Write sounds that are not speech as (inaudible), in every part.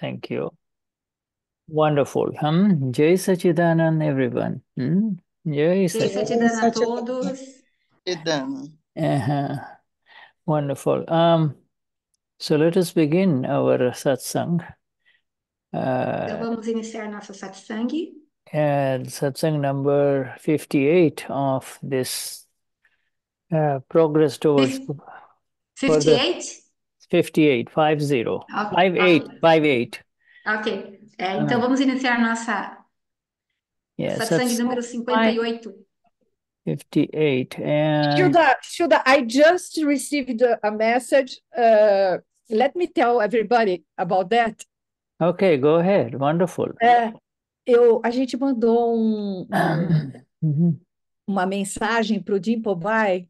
Thank you. Wonderful. Hmm? Jai Sachidanand, everyone. Hmm? Jai Jai Sachidanand. Satidana a todos. Idana. Uh-huh. Wonderful. Um, so let us begin our satsang. Então Uh, vamos iniciar nossa satsang. and satsang number 58 of this uh, progress towards 58? 58, 50, Ok, 58, ok. 58. Ok. É, então vamos iniciar nossa Yeah, satsang sats número 58. 58. And Shilda, Shilda, I just received a, a message. Uh, let me tell everybody about that. okay, go ahead. Wonderful. É, eu, a gente mandou um- um- (coughs) uma mensagem para o Dimple Bai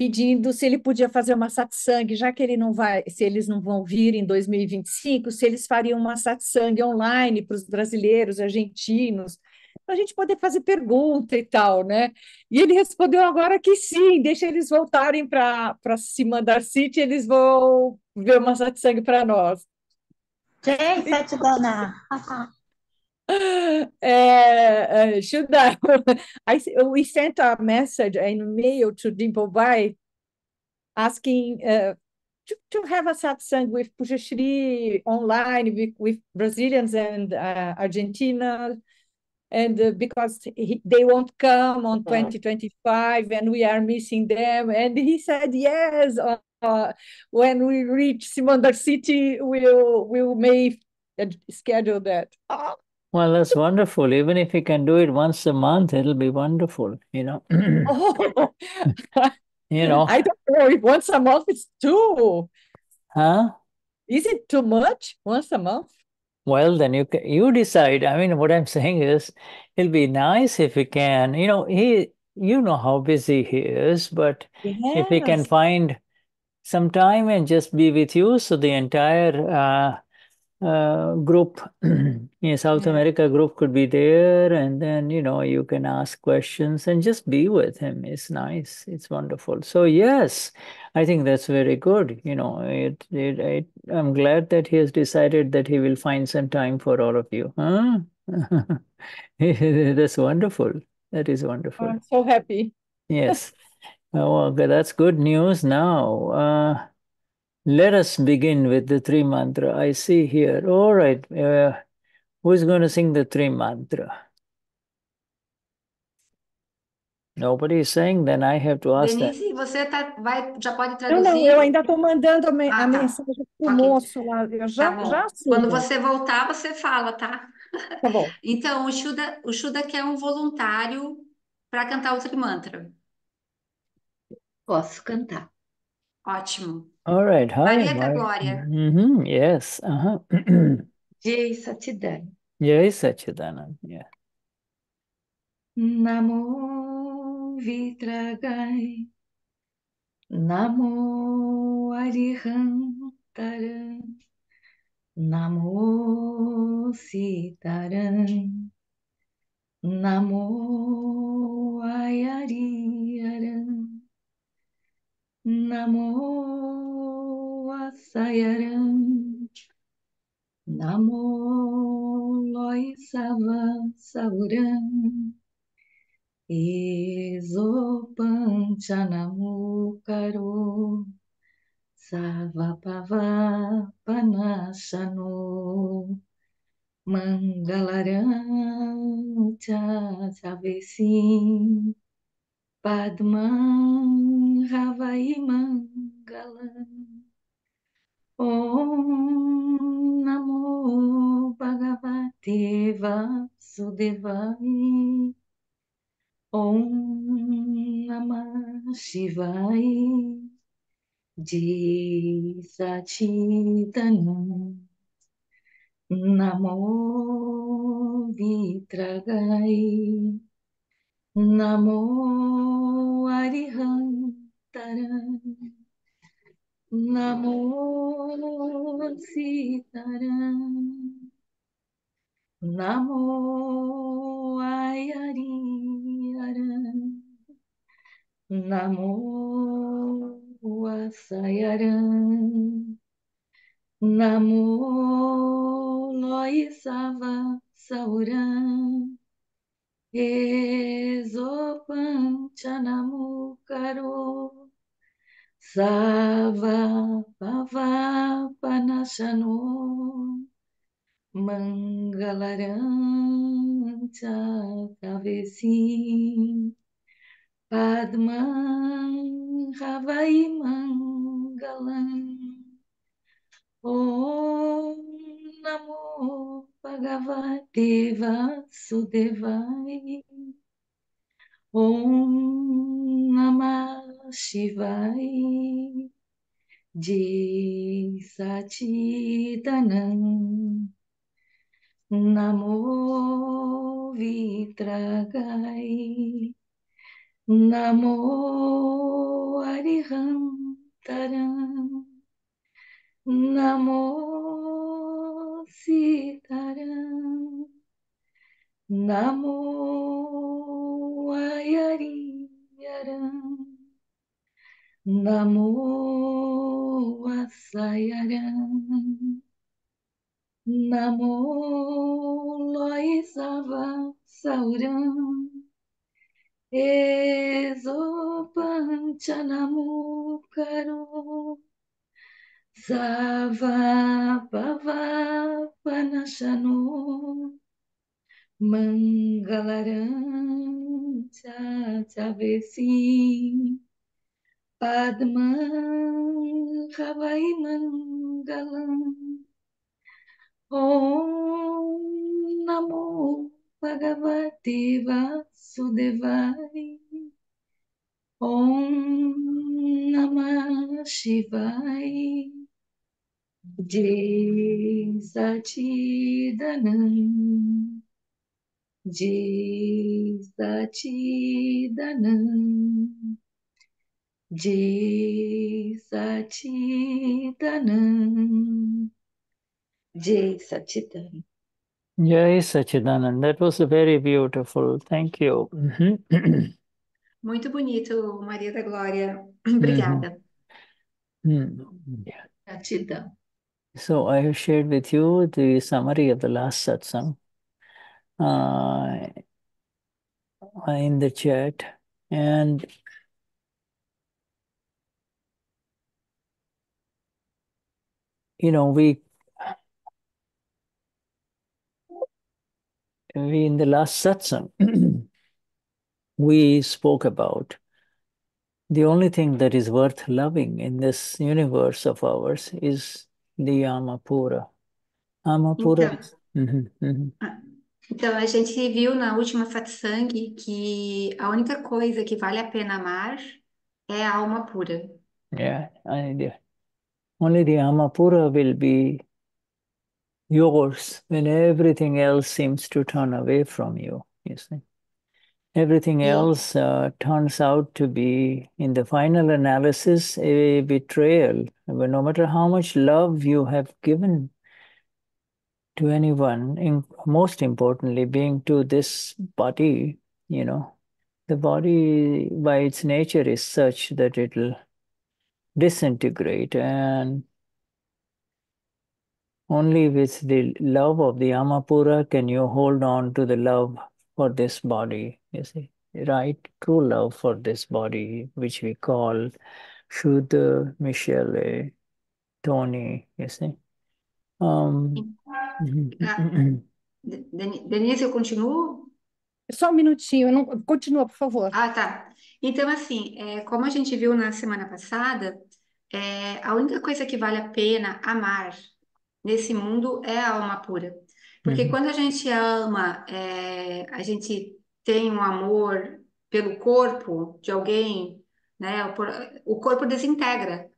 pedindo se ele podia fazer uma satsang, já que ele não vai, se eles não vão vir em 2025, se eles fariam uma satsang online para os brasileiros, argentinos, para a gente poder fazer pergunta e tal, né? E ele respondeu agora que sim, deixa eles voltarem para para Simandar City, eles vão ver uma satsang para nós. Jai Satidana. (laughs) Uh, should I, I we sent a message an mail to Dimple Bai asking uh, to, to have a satsang with Pujyashri online with, with Brazilians and uh, Argentina and uh, because he, they won't come on 2025 and we are missing them. And he said yes uh, when we reach Simandhar City we'll we'll may schedule that. Oh, Well, that's wonderful. Even if you can do it once a month, it'll be wonderful, you know. (clears throat) Oh, You (laughs) know, I don't know if once a month is too. huh? Is it too much? Once a month? Well, then you ca you decide. I mean, what I'm saying is, it'll be nice if you can. You know, he, you know how busy he is, but if he can find some time and just be with you, so the entire uh, uh, group, (clears throat) in South Yeah. America group could be there, and then you know you can ask questions and just be with him. It's nice. It's wonderful. So yes, I think that's very good. You know, it, it, it I'm glad that he has decided that he will find some time for all of you. Huh? (laughs) That's wonderful. That is wonderful. I'm so happy. Yes. Oh, okay, that's good news now. Uh, let us begin with the three mantra. I see here. All right. Uh, who's going to sing the three mantra? Nobody is saying, then I have to ask them. Denise, você tá, vai, já pode Não, não, traduzir? eu ainda estou mandando a, me- Ah, a tá. mensagem para o Ok. moço lá. Eu Tá já, bom. já Quando você voltar, você fala, tá? Tá bom. (laughs) Então, o Shuda, o Shuda quer um voluntário para cantar o Trimantra. Posso cantar. Ótimo. All right. Hi, Marieta Mar- Glória. Mhm, Yes. Uh-huh. (clears throat) Jai Satidana. Jai Sachidanand. Yeah. Namo Vitragai. Namo Arihantaram. Namo Sitaram. Namo Ayariaram. Namo Asayaram Namo Loi Savam Sauram Esopanchanamukaro Savapavanashano Mangalaram Chachavesim Padman Havai Mangalam. Om Namo Bhagavate Vasudevai. Om Namah Shivai. Jai Sachidanam. Namo Vitragai. Namo Arihantaram. Namo Sitaram. Namo Ayariaram. Namo Asayaram. Namo Loisava Sauram Ezopanchanamukaro Sava Pava Panashano Mangalarancha Kavesim Padman Havai Mangalam. Om Namo Bhagavate Vasudevai. Om Namah Shivai. Jai Sachidanand Namo Vitragai. Namo Arihantaram Namo Sitaram Namo Ayariyaram Namo Asayaram Namo Loisava Sauram Ezopanchanamukaro Sava Pava Panashano Mangalaram Chavesi Padma Havai Mangalam Om Namo Bhagavate Vasudevai Om Namah Shivai de Satidanam, de Satidanam, de Satidanam, de Satidanam. Jai Sachidanand, that was very beautiful. Thank you. Mm-hmm. (clears throat) Muito bonito, Maria da Glória. (clears throat) Uhum. Obrigada. Uhum. Gratidão. So I have shared with you the summary of the last satsang uh, in the chat. And you know, we we in the last satsang (clears throat) we spoke about the only thing that is worth loving in this universe of ours is the Amapura. Amapura. Então, Mhm, mhm. então, a gente viu na última satsang que a única coisa que vale a pena amar é a alma pura. Yeah, I, the- only the Amapura will be yours when everything else seems to turn away from you, you see. Everything else uh, turns out to be, in the final analysis, a betrayal. But no matter how much love you have given to anyone, in, most importantly, being to this body, you know, the body by its nature is such that it'll disintegrate and only with the love of the Amapura can you hold on to the love for this body, you see, right? True love for this body, which we call Shuddha, Michele, Tony, you see. Um, ah, Den- Denise, eu continuo? Só um minutinho, eu não... continua, por favor. Ah, tá. Então, assim, é, como a gente viu na semana passada, é, a única coisa que vale a pena amar nesse mundo é a alma pura. Porque Mhm. quando a gente ama, é, a gente tem um amor pelo corpo de alguém, né? O, corpo desintegra,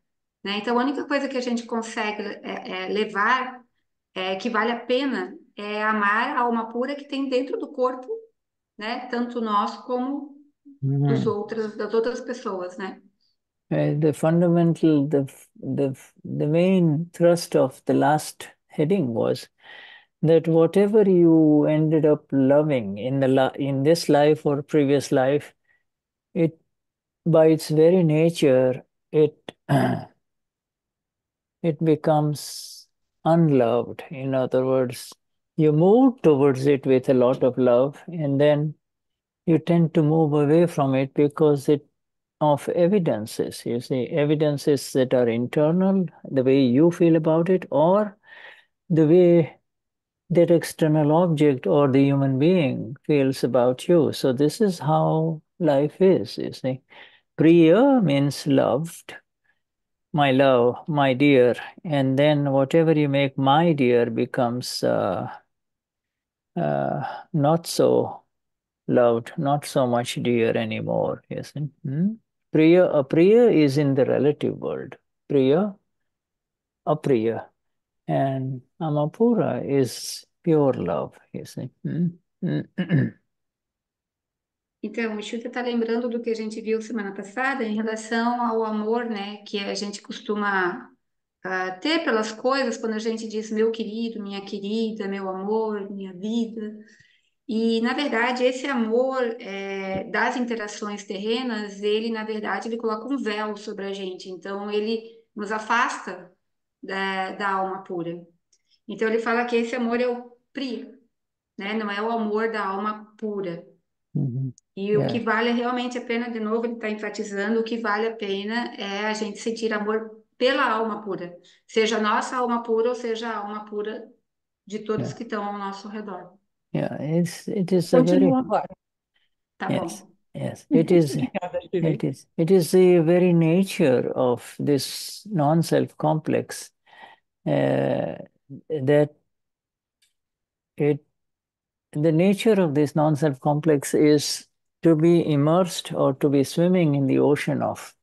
né? Então, a única coisa que a gente consegue é, é, levar, é, que vale a pena, é amar a alma pura que tem dentro do corpo, né? Tanto nós como dos Mhm. outros, das outras pessoas, né? Uh, the fundamental, the, the, the main thrust of the last heading was that whatever you ended up loving in the in this life or previous life, it by its very nature, it (clears throat) it becomes unloved. In other words, you move towards it with a lot of love, and then you tend to move away from it because it of evidences. You see, evidences that are internal, the way you feel about it, or the way that external object or the human being feels about you. So this is how life is, you see. Priya means loved, my love, my dear, and then whatever you make my dear becomes uh, uh, not so loved, not so much dear anymore, you see. Hmm? Priya, apriya is in the relative world. Priya, apriya. And Amapura is pure love, you see. Hmm? Então, o Chuta está lembrando do que a gente viu semana passada em relação ao amor, né, que a gente costuma uh, ter pelas coisas quando a gente diz meu querido, minha querida, meu amor, minha vida. E, na verdade, esse amor é, das interações terrenas, ele, na verdade, ele coloca um véu sobre a gente. Então, ele nos afasta da, da alma pura. Então, ele fala que esse amor é o Priya, né? Não é o amor da alma pura. Mhm. E o que Yeah. vale realmente a pena, de novo, ele está enfatizando, o que vale a pena é a gente sentir amor pela alma pura, seja nossa alma pura ou seja a alma pura de todos Yeah. que estão ao nosso redor. Yeah. It's it is a very Continua agora. Tá yes, bom. yes. It is (laughs) it is it is the very nature of this non-self complex that it the nature of this non-self complex is to be immersed or to be swimming in the ocean of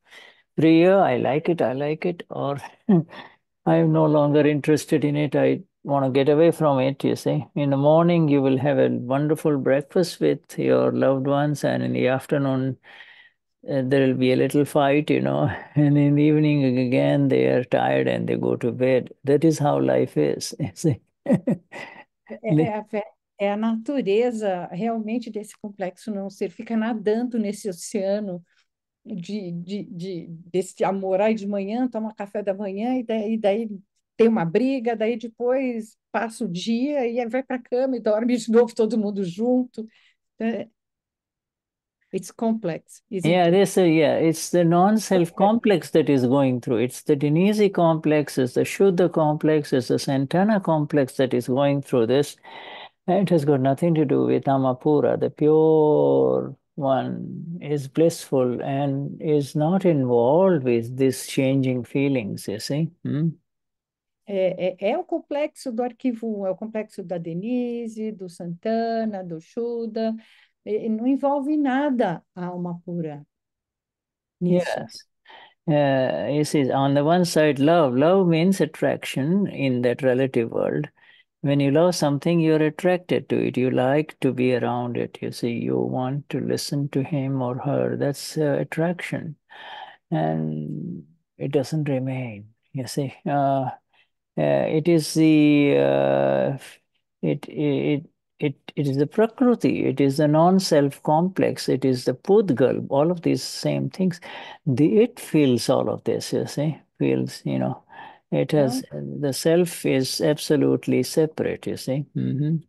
Priya, I like it, I like it, or (laughs) I'm no longer interested in it. I want to get away from it, you see. In the morning, you will have a wonderful breakfast with your loved ones, and in the afternoon, uh, there will be a little fight, you know, (laughs) and in the evening again, they are tired and they go to bed. That is how life is. (laughs) É, é a, é a natureza realmente desse complexo não ser, fica nadando nesse oceano de, de, de, desse amor. Aí de manhã toma café da manhã e daí, daí tem uma briga, daí depois passa o dia e vai para a cama e dorme de novo todo mundo junto. É, It's complex, Yeah, it? this, uh, yeah, it's the non-self complex that is going through. It's the Denisi complex, it's the Shuddha complex, it's the Santana complex that is going through this. And it has got nothing to do with Amapura. The pure one is blissful and is not involved with these changing feelings, you see. Hmm? É, é, é o complexo do arquivo 1, é o complexo da Denise, do Santana, do Shuddha, e não envolve nada a alma pura nisso. Yes. Uh, you see, on the one side, love. Love means attraction in that relative world. When you love something, you're attracted to it. You like to be around it. You see, you want to listen to him or her. That's uh, attraction. And it doesn't remain. You see, uh, uh, it is the uh, it it it it is the prakriti. It is the non-self complex. It is the pudgal. All of these same things. The it feels all of this. You see, feels. You know, it has the self is absolutely separate. You see. Mhm.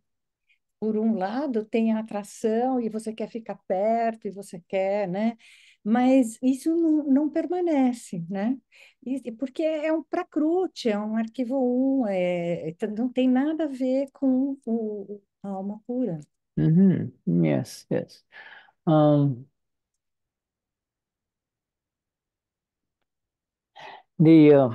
Por um lado, tem a atração e você quer ficar perto e você quer, né? Mas isso não, não permanece, né? E- porque é um prakrute, é um arquivo 1, é, não tem nada a ver com o, alma pura. Mhm. Yes. Yes. Um, the uh,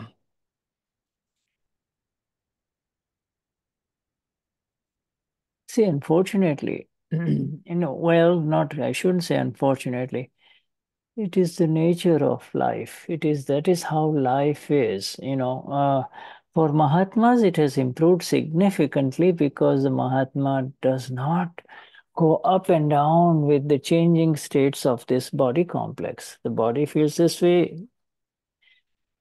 See, unfortunately, (clears throat) you know, well, not, I shouldn't say unfortunately. It is the nature of life. It is, that is how life is, you know. Uh, for Mahatmas, it has improved significantly because the Mahatma does not go up and down with the changing states of this body complex. The body feels this way.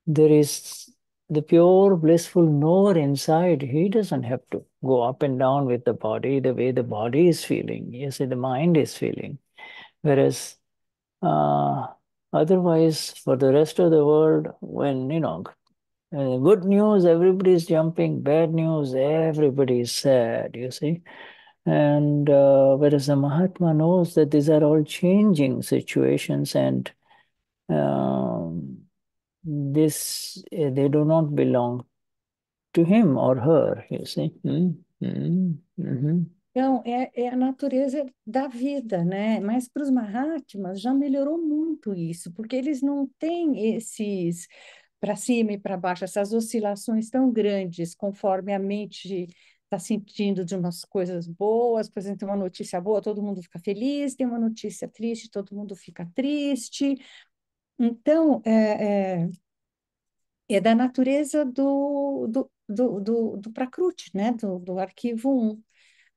There is the pure blissful knower inside. He doesn't have to go up and down with the body the way the body is feeling. You see, the mind is feeling. Whereas uh, otherwise, for the rest of the world, when, you know, Uh, good news, everybody's jumping. Bad news, everybody's sad, you see. And uh, whereas the Mahatma knows that these are all changing situations and um, this eh, they do not belong to him or her, you see. Mm, mm, mhm. Então, é, é a natureza da vida, né? Mas para os Mahatmas já melhorou muito isso, porque eles não têm esses para cima e para baixo, essas oscilações tão grandes, conforme a mente está sentindo de umas coisas boas, por exemplo, tem uma notícia boa, todo mundo fica feliz, tem uma notícia triste, todo mundo fica triste. Então, é, é, é da natureza do, do, do, do, do Prakriti, né? Do, do arquivo 1.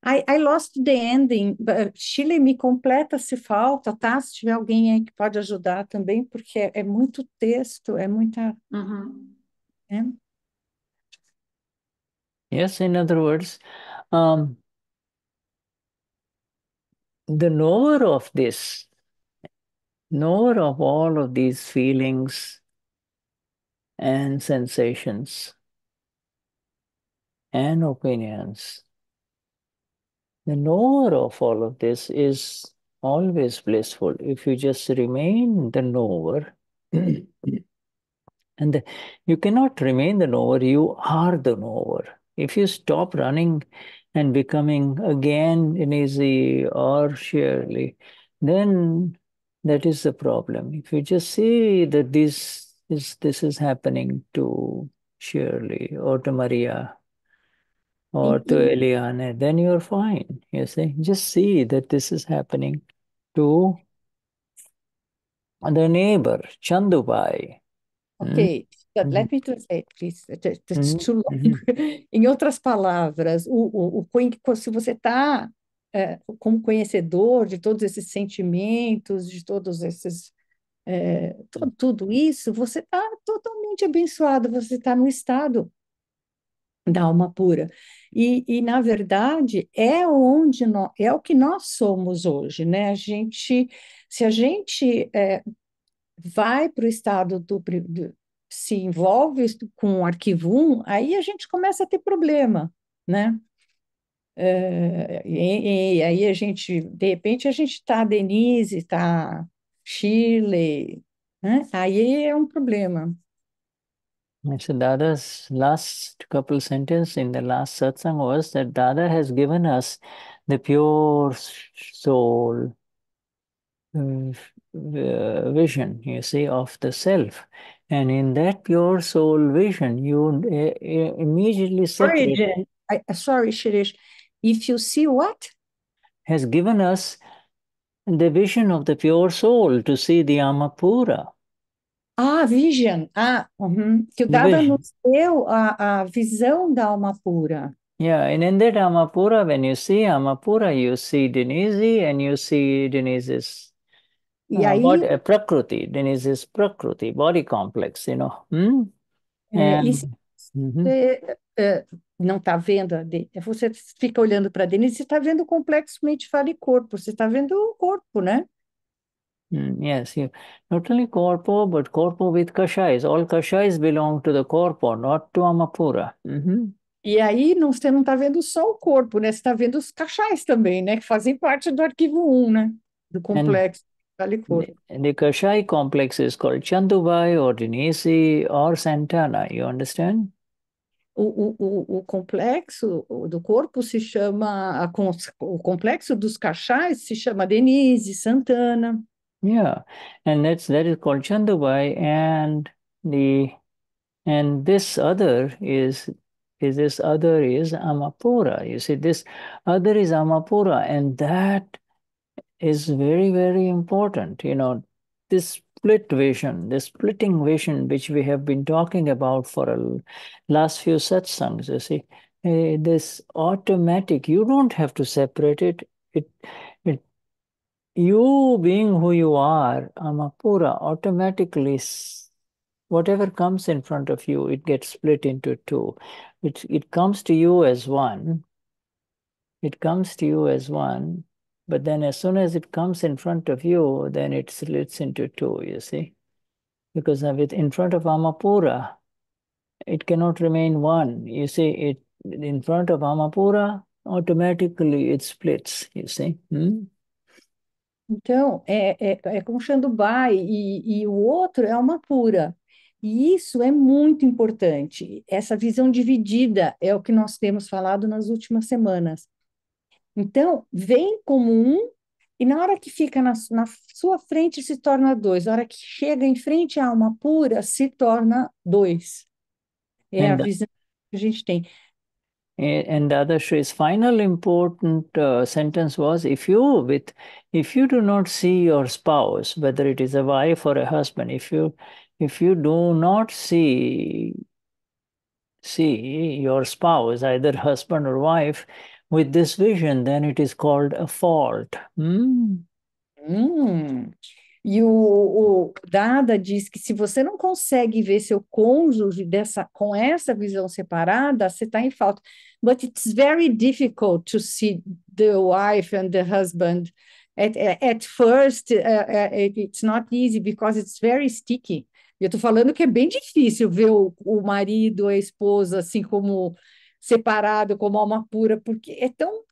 I, I lost the ending. but Chile, me completa se falta, tá? Se tiver alguém aí que pode ajudar também, porque é, é muito texto, é muita. Uhum. né? Yes, in other words, um, the knower of this, knower of all of these feelings and sensations and opinions, the knower of all of this is always blissful. If you just remain the knower, (clears throat) and the, you cannot remain the knower, you are the knower. If you stop running and becoming again Inezi or Shirley, then that is the problem. If you just see that this is this is happening to Shirley or to Maria or to Eliane, then you're fine. You see, just see that this is happening to the neighbor, Chandubai. Hmm? Ok, but Mhm. let me translate, please. It- it- It's Mhm, too long. mhm. (laughs) Em outras palavras, o, o, o, se você está como conhecedor de todos esses sentimentos, de todos esses, é, to- tudo isso, você está totalmente abençoado, você está no estado da alma pura. E, e, na verdade, é onde é o que nós somos hoje, né? A gente, se a gente é, vai para o estado do, do- se envolve com o arquivo 1, aí a gente começa a ter problema, né? É, e, e aí a gente, de repente, a gente está Denise, está Chile, né? Aí é um problema. So Dada's last couple sentence in the last satsang was that Dada has given us the pure soul uh, uh, vision, you see, of the self. And in that pure soul vision, you uh, uh, immediately separate, Origin, I, sorry, Shirish, if you see what? has given us the vision of the pure soul to see the Amapura. Ah, vision, ah, uhum. Que Dada vision. nos deu a, a visão da alma pura. Yeah, and in that Amapura, when you see Amapura, you see Denise and you see Denise's E uh, aí, body, uh, Prakriti, Denise's Prakriti, body complex, you know. Hmm? é, e And se Mhm. você é, não está vendo, a de- você fica olhando para a Denise, você está vendo o complexo mente, fala e corpo, você está vendo o corpo, né? Mm, yes, you, not only corpo, but corpo with kashais. All kashais belong to the corpo, not to Amapura. Mhm. E aí não, você não está vendo só o corpo, né? Você está vendo os cachais também, né? Que fazem parte do arquivo 1, né? Do And complexo e the, the Kashai complex is called Chandubai or Denisi or Santana. You understand? O, o, o, complexo do corpo se chama, o complexo dos cachais se chama Denise, Santana. Yeah, and that's that is called Chandubhai, and the and this other is is this other is Amapura. You see, this other is Amapura, and that is very very important. You know, this split vision, this splitting vision, which we have been talking about for a last few satsangs. You see, eh, this automatic. You don't have to separate. It it you being who you are, Amapura, automatically, whatever comes in front of you, it gets split into two. It, it comes to you as one. It comes to you as one. But then as soon as it comes in front of you, then it splits into two, you see? Because it in front of Amapura, it cannot remain one. You see, it in front of Amapura, automatically it splits, you see. Hmm? Então, é, é, é com Xandubai e, e o outro é uma pura. E isso é muito importante. Essa visão dividida é o que nós temos falado nas últimas semanas. Então, vem como um, e na hora que fica na, na sua frente se torna dois. Na hora que chega em frente à alma pura, se torna dois. É a visão que a gente tem. And Dadashri's final important uh, sentence was if you with if you do not see your spouse, whether it is a wife or a husband, if you if you do not see see your spouse, either husband or wife, with this vision, then it is called a fault. Hmm? Hum. E o, o Dada diz que se você não consegue ver seu cônjuge dessa, com essa visão separada, você está em falta. But it's very difficult to see the wife and the husband. At, at first, uh, it's not easy because it's very sticky. Eu estou falando que é bem difícil ver o, o marido, a esposa, assim como separado, como alma pura, porque é tão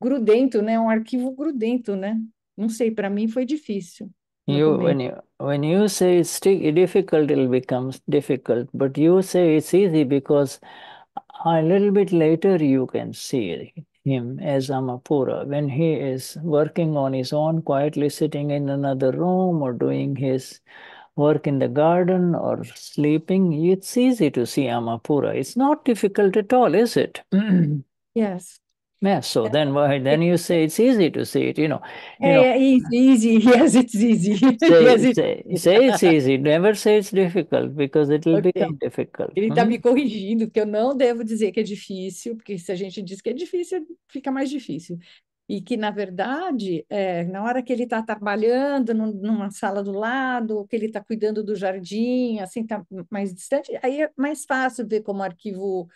grudento, né? Um arquivo grudento, né? Não sei, para mim foi difícil You when you when you say it's difficult, it becomes difficult. But you say it's easy because a little bit later you can see him as Amapura when he is working on his own, quietly sitting in another room or doing his work in the garden or sleeping. It's easy to see Amapura. It's not difficult at all, is it? (clears throat) Yes. Yes, so then why then you say it's easy to see it, you know. You É, know, é easy, easy. (laughs) Yes, it's easy. (laughs) say Yes, it's say, easy. say it's easy. Never say it's difficult because it will Ok. become difficult. Ele está hmm? me corrigindo, que eu não devo dizer que é difícil, porque se a gente diz que é difícil, fica mais difícil. E que, na verdade, é, na hora que ele está trabalhando num- numa sala do lado, que ele está cuidando do jardim, assim, está mais distante, aí é mais fácil ver como arquivo,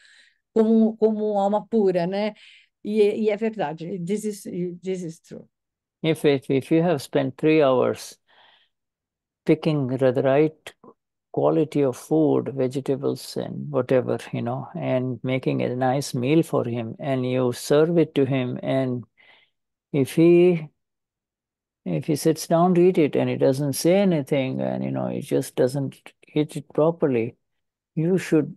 como, como alma pura, né? E, é- e verdade, this is, this is true. If it, if you have spent three hours picking the right quality of food, vegetables and whatever, you know, and making a nice meal for him, and you serve it to him, and if he if he sits down to eat it and he doesn't say anything and you know he just doesn't eat it properly, you should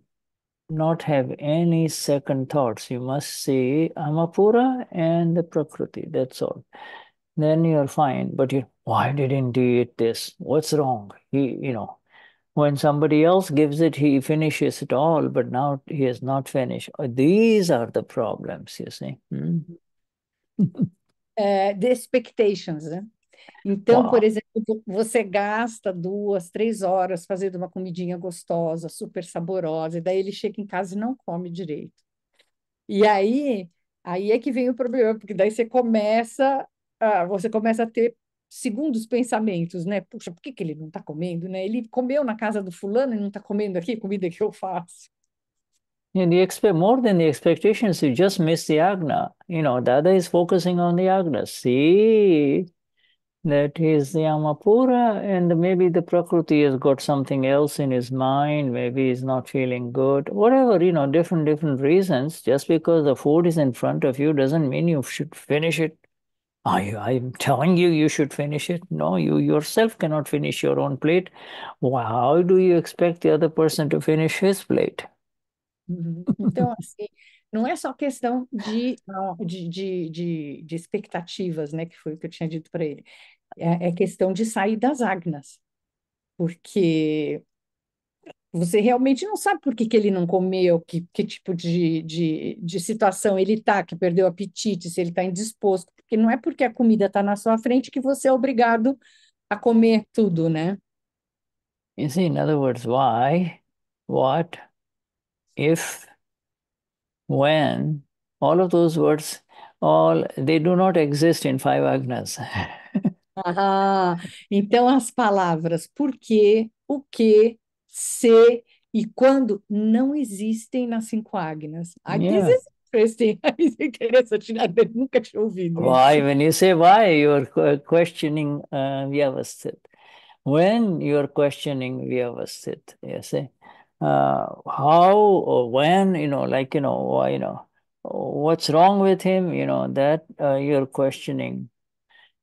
not have any second thoughts. You must see Amapura and the Prakriti, that's all. Then you're fine. But you why didn't he eat this? What's wrong? He, you know, when somebody else gives it, he finishes it all, but now he has not finished. Uh, these are the problems, you see. Hmm? É, (laughs) uh, the expectations, né? Então, por Wow. exemplo, você gasta duas, três horas fazendo uma comidinha gostosa, super saborosa, e daí ele chega em casa e não come direito. E aí, aí é que vem o problema, porque daí você começa, você começa a ter segundos pensamentos, né? Puxa, por que que ele não está comendo, né? Ele comeu na casa do fulano e não está comendo aqui a comida que eu faço. And the expect more than the expectations, you just miss the agna. You know, Dada is focusing on the agna. See that he's the Amapura, and maybe the Prakriti has got something else in his mind. Maybe he's not feeling good. Whatever, you know, different different reasons. Just because the food is in front of you doesn't mean you should finish it. I, I'm telling you, you should finish it. No, you yourself cannot finish your own plate. How do you expect the other person to finish his plate? Mm-hmm. Então, assim, não é só questão de, de, de, de, de expectativas, né, que foi o que eu tinha dito para ele. É, é questão de sair das agnas, porque você realmente não sabe por que, que ele não comeu, que, que tipo de, de, de situação ele está, que perdeu o apetite, se ele está indisposto, porque não é porque a comida está na sua frente que você é obrigado a comer tudo, né? You see, in other words, why, what, if, when, all of those words, all they do not exist in five agnas. Ah, então as palavras por quê, o que, se e quando não existem nas cinco agnas. Ah, this Yeah. is interesting. (laughs) Nunca tinha ouvido Why, when you say why, you're que- questioning uh, Vyavasthit. When you're questioning Vyavasthit, you see, uh, how or when, you know, like, you know, why, you know, what's wrong with him, you know, that uh, you're questioning.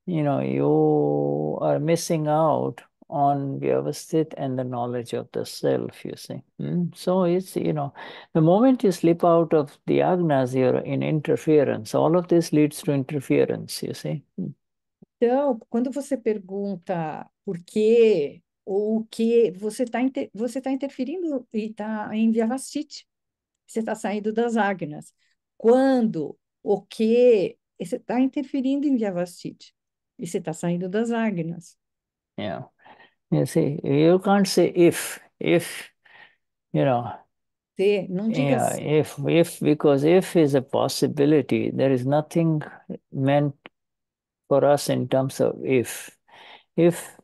You know, you are missing out on Vyavasthit and the knowledge of the self, you see. Hmm? So it's, you know, the moment you slip out of the agnas, you're in interference. All of this leads to interference, you see. Hmm. Então, quando você pergunta por quê ou o que, você está você tá interferindo e está em Vyavastiti. Você está saindo das agnas. Quando, o que, você está interferindo em Vyavastiti. E você está saindo das agnas. Yeah. You see, you can't say if, if, you know, Se, não diga yeah, assim. if, if, because if is a possibility. There is nothing meant for us in terms of if. If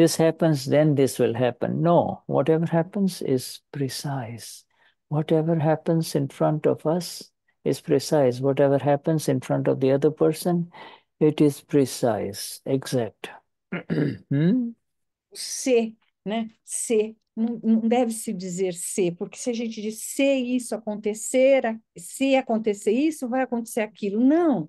this happens, then this will happen. No, whatever happens is precise. Whatever happens in front of us is precise. Whatever happens in front of the other person, it is precise, exact. (clears throat) Hmm? Né? Se. Não, não deve se dizer se, porque se a gente diz se isso acontecer, se acontecer isso, vai acontecer aquilo. Não.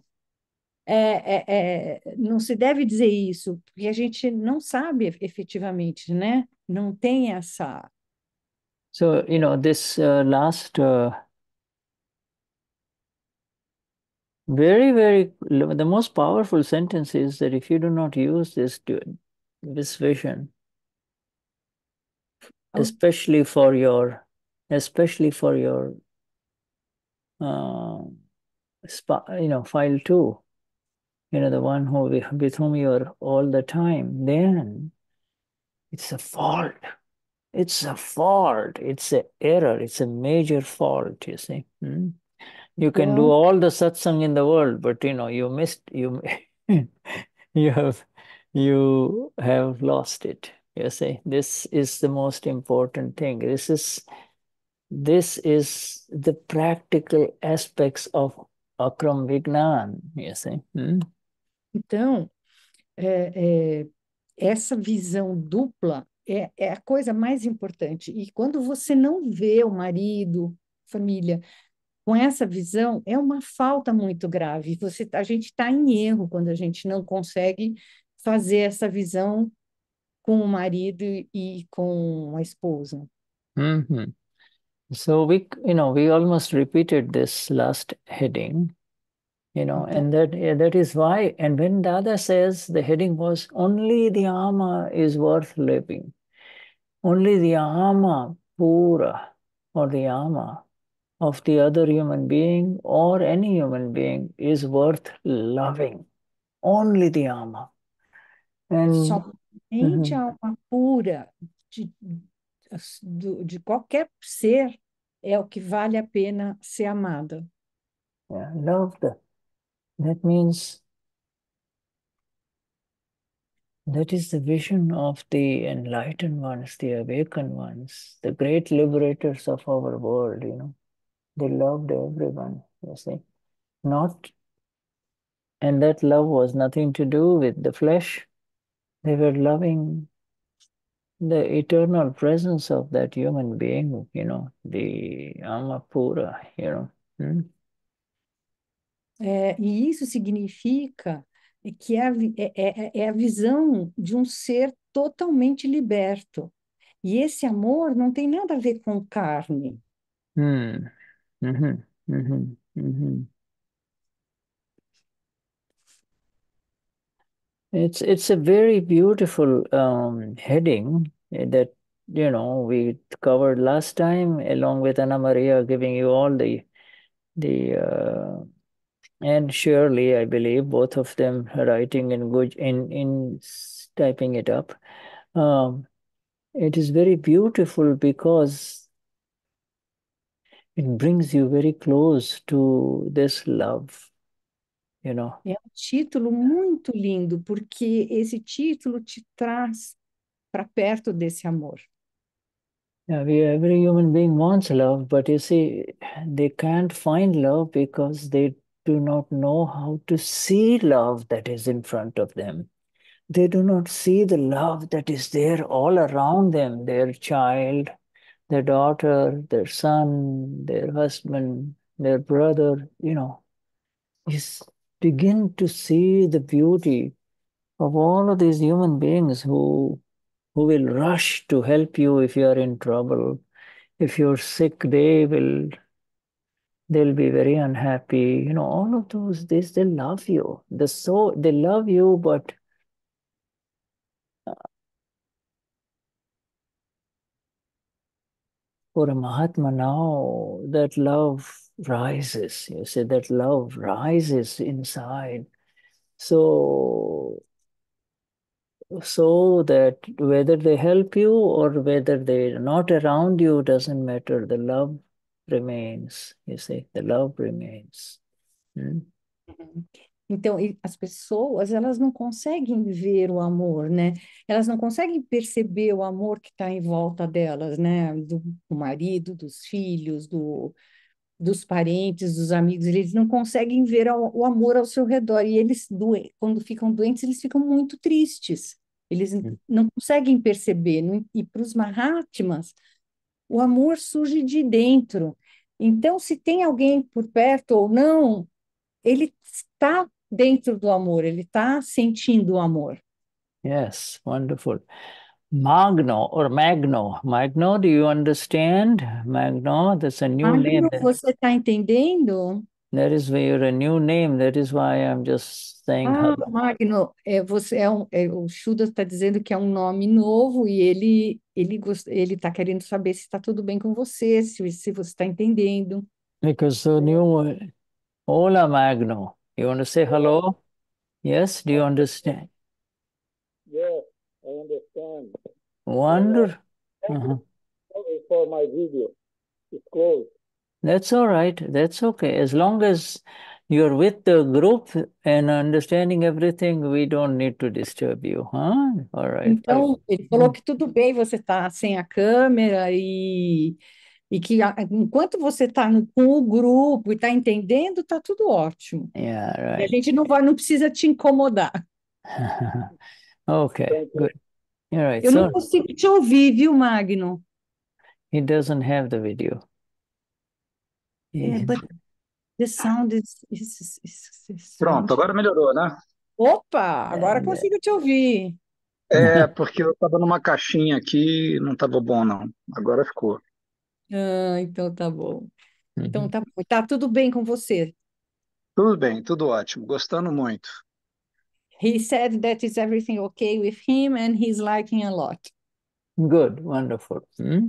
É, é, não se deve dizer isso, porque a gente não sabe efetivamente, né? Não tem essa. So, you know, this uh, last uh, very, very, the most powerful sentence is that if you do not use this, this vision, Oh. especially for your, especially for your, uh, spa, you know, file two, you know, the one who with whom you are all the time, then it's a fault. It's a fault. It's an error. It's a major fault, you see. Hmm? You can do all the satsang in the world, but you know, you missed, you, (laughs) you have, you have lost it. You see, this is the most important thing. This is, this is the practical aspects of Akram Vignan, you see. Hmm? Então é, é, essa visão dupla é, é a coisa mais importante. E quando você não vê o marido, família, com essa visão, é uma falta muito grave. Você, a gente está em erro quando a gente não consegue fazer essa visão com o marido e com a esposa. Mhm. So we, you know, we almost repeated this last heading, you know, and that yeah, that is why. And when Dada says the heading was only the ama is worth living, only the ama pura or the ama of the other human being or any human being is worth loving. Only the ama. And somente Mhm. a alma pura de, de qualquer ser é o que vale a pena ser amada. yeah, love the that means That is the vision of the enlightened ones, the awakened ones, the great liberators of our world, you know. They loved everyone, you see. Not, and that love was nothing to do with the flesh. They were loving the eternal presence of that human being, you know, the Amapura, you know. Hmm? É, e isso significa que é a, vi- é, é- é a visão de um ser totalmente liberto. E esse amor não tem nada a ver com carne. Hmm. Mhm. Mhm. Mhm. It's it's a very beautiful um, heading that you know we covered last time, along with Anna Maria giving you all the the uh, and Shirley I believe, both of them writing in good in in typing it up. Um, it is very beautiful because it brings you very close to this love, you know. É um título muito lindo, porque esse título te traz para perto desse amor. Yeah, we, every human being wants love, but you see, they can't find love because they do not know how to see love that is in front of them. They do not see the love that is there all around them, their child their daughter, their son, their husband, their brother, you know, is begin to see the beauty of all of these human beings who who will rush to help you if you are in trouble. If you're sick, they will they'll be very unhappy. You know, all of those this they love you. The so they love you, but uh, for a Mahatma now, that love rises. You see, that love rises inside. So, so that whether they help you or whether they're not around you doesn't matter. The love remains. You see, the love remains. Hmm? Então, e as pessoas, elas não conseguem ver o amor, né? Elas não conseguem perceber o amor que está em volta delas, né? Do, do marido, dos filhos, do, dos parentes, dos amigos. Eles não conseguem ver o, o amor ao seu redor. E eles, doen- quando ficam doentes, eles ficam muito tristes. Eles Hum. não conseguem perceber. E para os Mahatmas, o amor surge de dentro. Então, se tem alguém por perto ou não, ele está dentro do amor, ele está sentindo o amor. Yes, wonderful. Magno or Magno. Magno, do you understand? Magno, that's a new name. Magno, você está entendendo? That is where you're a new name. That is why I'm just saying Ah, hello. Magno, é, você é um, é, o Shuddha está dizendo que é um nome novo e ele ele gost- ele está querendo saber se está tudo bem com você, se, se você está entendendo. Because so new. Hola, Magno. You want to say hello? Yes, do you understand? Yes, I understand. Wonder. Uh-huh. Sorry for my video. It's closed. That's all right. That's okay. As long as you're with the group and understanding everything, we don't need to disturb you, huh? All right. Então, ele falou que tudo bem, você está sem a câmera e, e que enquanto você está com o grupo e está entendendo, está tudo ótimo. Yeah, E a right. gente não vai, não precisa te incomodar. (laughs) You. good. All right. Eu não So consigo te ouvir, viu, Magno? he doesn't have the video. É, He- but the sound is, is, is, is- Pronto, agora melhorou, né? Opa, agora É, consigo te ouvir. É, porque eu estava numa caixinha aqui e não estava bom, não. Agora ficou. Ah, então tá bom. Então Mhm. tá bom. Tá tudo bem com você. Tudo bem, tudo ótimo. Gostando muito. He said that is everything okay with him and he's liking a lot. Good, wonderful. Hmm?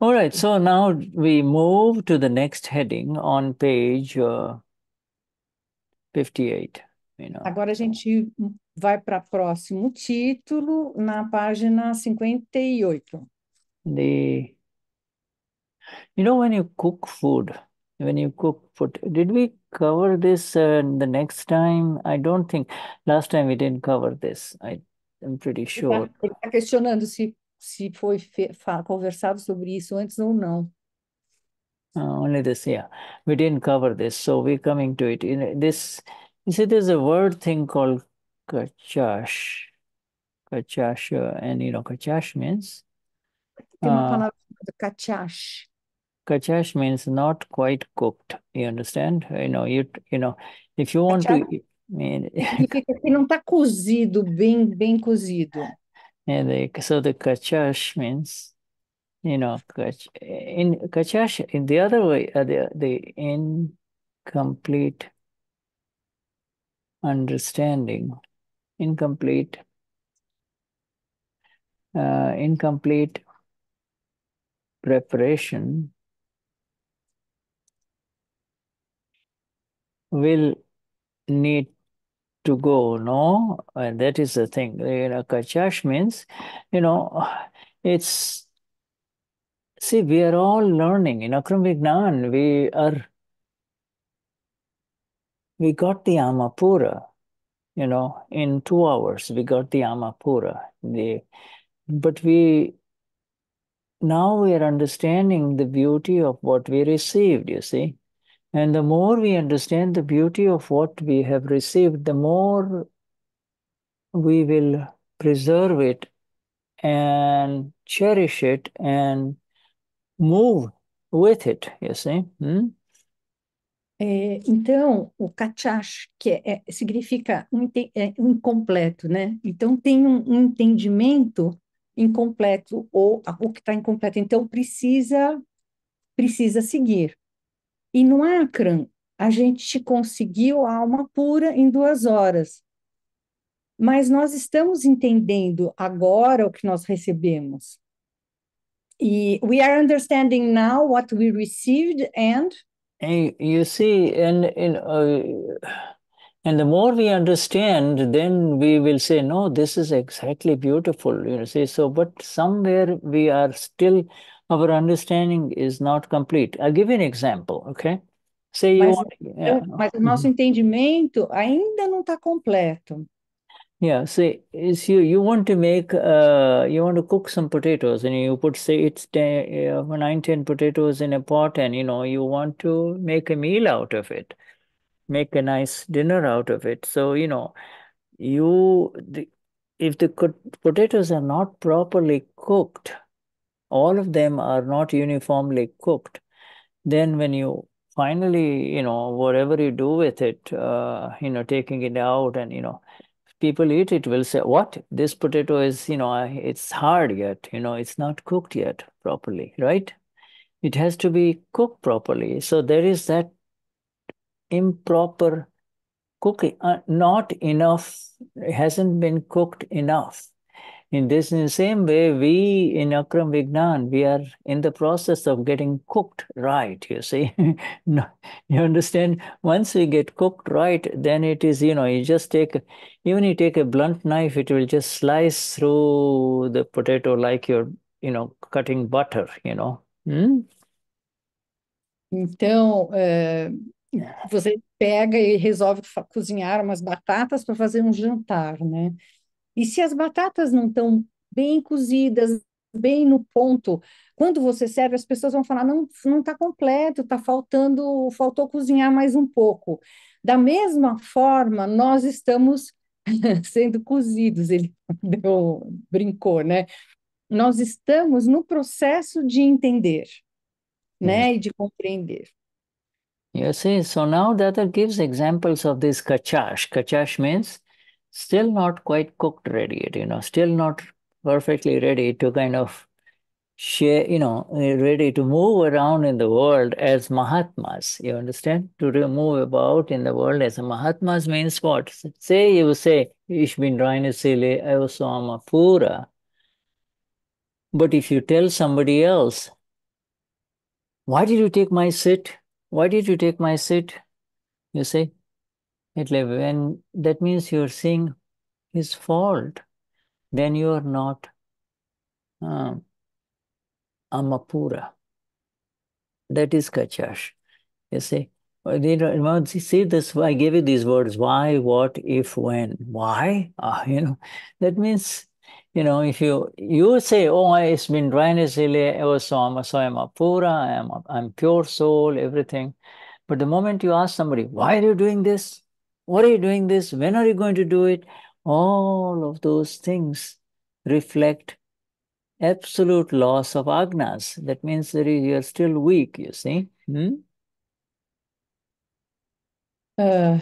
All right, so now we move to the next heading on page uh, 58, you know. Agora a gente vai para próximo título na página 58. The, you know, when you cook food, when you cook food, did we cover this uh, the next time? I don't think last time we didn't cover this. I am pretty Ele sure. está questionando se, se foi conversado sobre isso antes ou não. Uh, only this, yeah. We didn't cover this, so we're coming to it. You know, this, you see, there's a word thing called kachash. Kachash, uh, and you know, kachash means Tem uma uh, palavra chamada kachash. kachash means not quite cooked. You understand? You know, you you know, if you want to, Kachash mean, significa que não está cozido, bem, bem cozido. And the, so the kachaash means, you know, kach, in kachaash in the other way, uh, the the incomplete understanding, incomplete, uh, incomplete preparation will need to go, no? And that is the thing. You know, kachaash means, you know, it's, see, we are all learning. In Akram Vignan, we are, we got the Amapura, you know, in two hours, we got the Amapura. The, but we, now we are understanding the beauty of what we received, you see. And the more we understand the beauty of what we have received, the more we will preserve it and cherish it and move with it, you see. Hmm? É, então, o kachash, que é, é- significa um, ente- é, um incompleto, né? Então, tem um, um entendimento incompleto ou o que está incompleto. Então, precisa, precisa seguir. E no Akran, a gente conseguiu a alma pura em duas horas. Mas nós estamos entendendo agora o que nós recebemos. E we are understanding now what we received and And you see, and, and, uh, and the more we understand, then we will say, no, this is exactly beautiful, you know, see. So, but somewhere we are still, our understanding is not complete. I'll give you an example, okay? Say you Mas, want, yeah. mas o nosso entendimento ainda não está completo. Yeah, see, is you you want to make uh you want to cook some potatoes and you put say it's ten, uh, nine ten potatoes in a pot and you know you want to make a meal out of it, make a nice dinner out of it. So you know you the if the potatoes are not properly cooked, all of them are not uniformly cooked, then when you finally you know whatever you do with it, uh you know taking it out and you know people eat it will say, What? This potato is, you know, it's hard yet, you know, it's not cooked yet properly, right? It has to be cooked properly. So there is that improper cooking, uh, not enough, it hasn't been cooked enough. In this, in the same way, we in Akram Vignan, we are in the process of getting cooked right, you see. (laughs) You understand? Once we get cooked right, then it is, you know, you just take, even you take a blunt knife, it will just slice through the potato like you're, you know, cutting butter, you know. Hmm? Então, é, você pega e resolve cozinhar umas batatas para fazer um jantar, né? E se as batatas não estão bem cozidas, bem no ponto, quando você serve, as pessoas vão falar, não, não está completo, está faltando, faltou cozinhar mais um pouco. Da mesma forma, nós estamos (laughs) sendo cozidos, ele (laughs) deu, brincou, né? Nós estamos no processo de entender, né? E de compreender. You see, so now other gives examples of this kachash. Kachash means still not quite cooked ready, yet, you know, still not perfectly ready to kind of share, you know, uh, ready to move around in the world as Mahatmas. You understand? To move about in the world as a Mahatmas means what? Say you say, Ich bin reine Seele, Ayosama Pura. But if you tell somebody else, why did you take my seat? Why did you take my seat? You see, like when that means you're seeing his fault, then you are not um, Amapura. That is Kachaash. You see, Uh, you well, see this. I gave you these words: why, what, if, when. Why? (laughs) Ah, you know, that means, you know, if you you say, "Oh, it's been dryness, oh, so I'm so I'm a pura, I'm a, I'm pure soul, everything," but the moment you ask somebody, "Why are you doing this? What are you doing this? When are you going to do it?" All of those things reflect absolute loss of agnas. That means that you are still weak. You see. Hmm? Ah,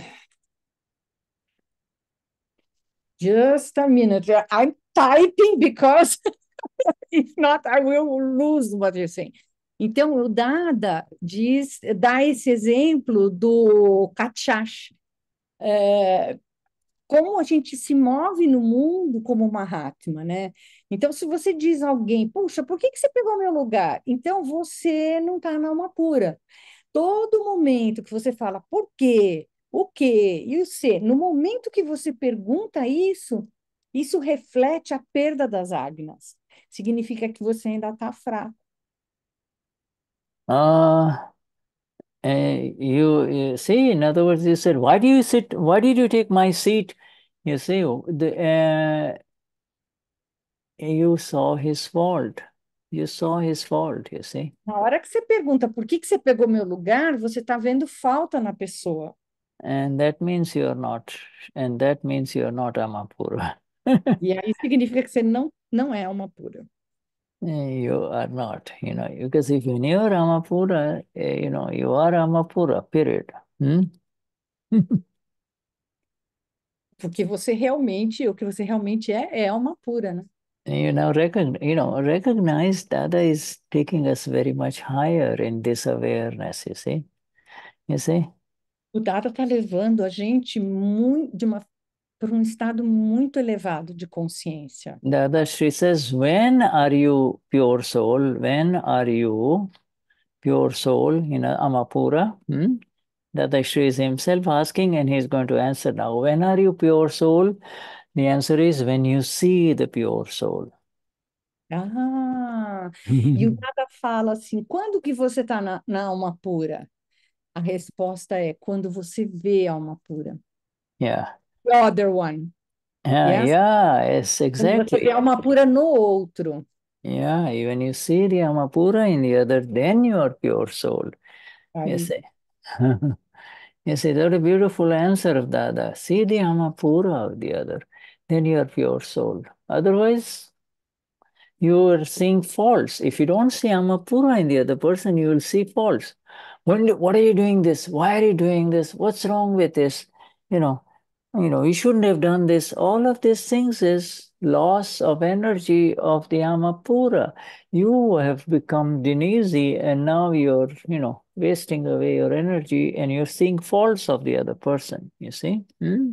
just a minute. I'm typing because (laughs) if not, I will lose what you're saying. Então, o Dada diz, dá esse exemplo do Kachaash. É, como a gente se move no mundo como Mahatma, né? Então, se você diz a alguém, puxa, por que que você pegou meu lugar? Então, você não está na alma pura. Todo momento que você fala por quê, o quê e o ser, no momento que você pergunta isso, isso reflete a perda das agnas. Significa que você ainda está fraco. Uh, uh, you, you see, in other words, you said, why do you sit? Why did you take my seat? You see, the, uh, you saw his fault. You saw his fault, you see. Na hora que você pergunta por que que você pegou meu lugar, você está vendo falta na pessoa. And that means you're not, and that means you're not Amapura. (laughs) E aí significa que você não, não é uma pura. You are not, you know, because if you knew Ramapura, eh, you know, you are Ramapura, period. Hmm? (laughs) Porque você realmente, o que você realmente é, é alma pura, né? You know, recognize, you know, recognize Dada is taking us very much higher in this awareness, you see? You see? O Dada está levando a gente de uma, para um estado muito elevado de consciência. Dada Shri says, when are you pure soul? When are you pure soul in Amapura? Hmm? Dada Shri is himself asking and he's going to answer now. When are you pure soul? The answer is when you see the pure soul. Ah, e o (laughs) Dada fala assim, quando que você está na, na alma pura? A resposta é quando você vê a alma pura. yeah. The other one. Yeah, Yes? yeah, yes, Quando você exactly. alma pura no outro. Yeah, when you see the Amapura in the other, then you are pure soul. You Aí, see. You see, that's a beautiful answer of Dada. See the Amapura of the other, then you are pure soul. Otherwise, you are seeing false. If you don't see Amapura in the other person, you will see false. When, do- what are you doing this? Why are you doing this? What's wrong with this? You know, you know, you shouldn't have done this. All of these things is loss of energy of the Amapura. You have become Dinisi and now you're, you know, wasting away your energy and you're seeing faults of the other person, you see? Hmm?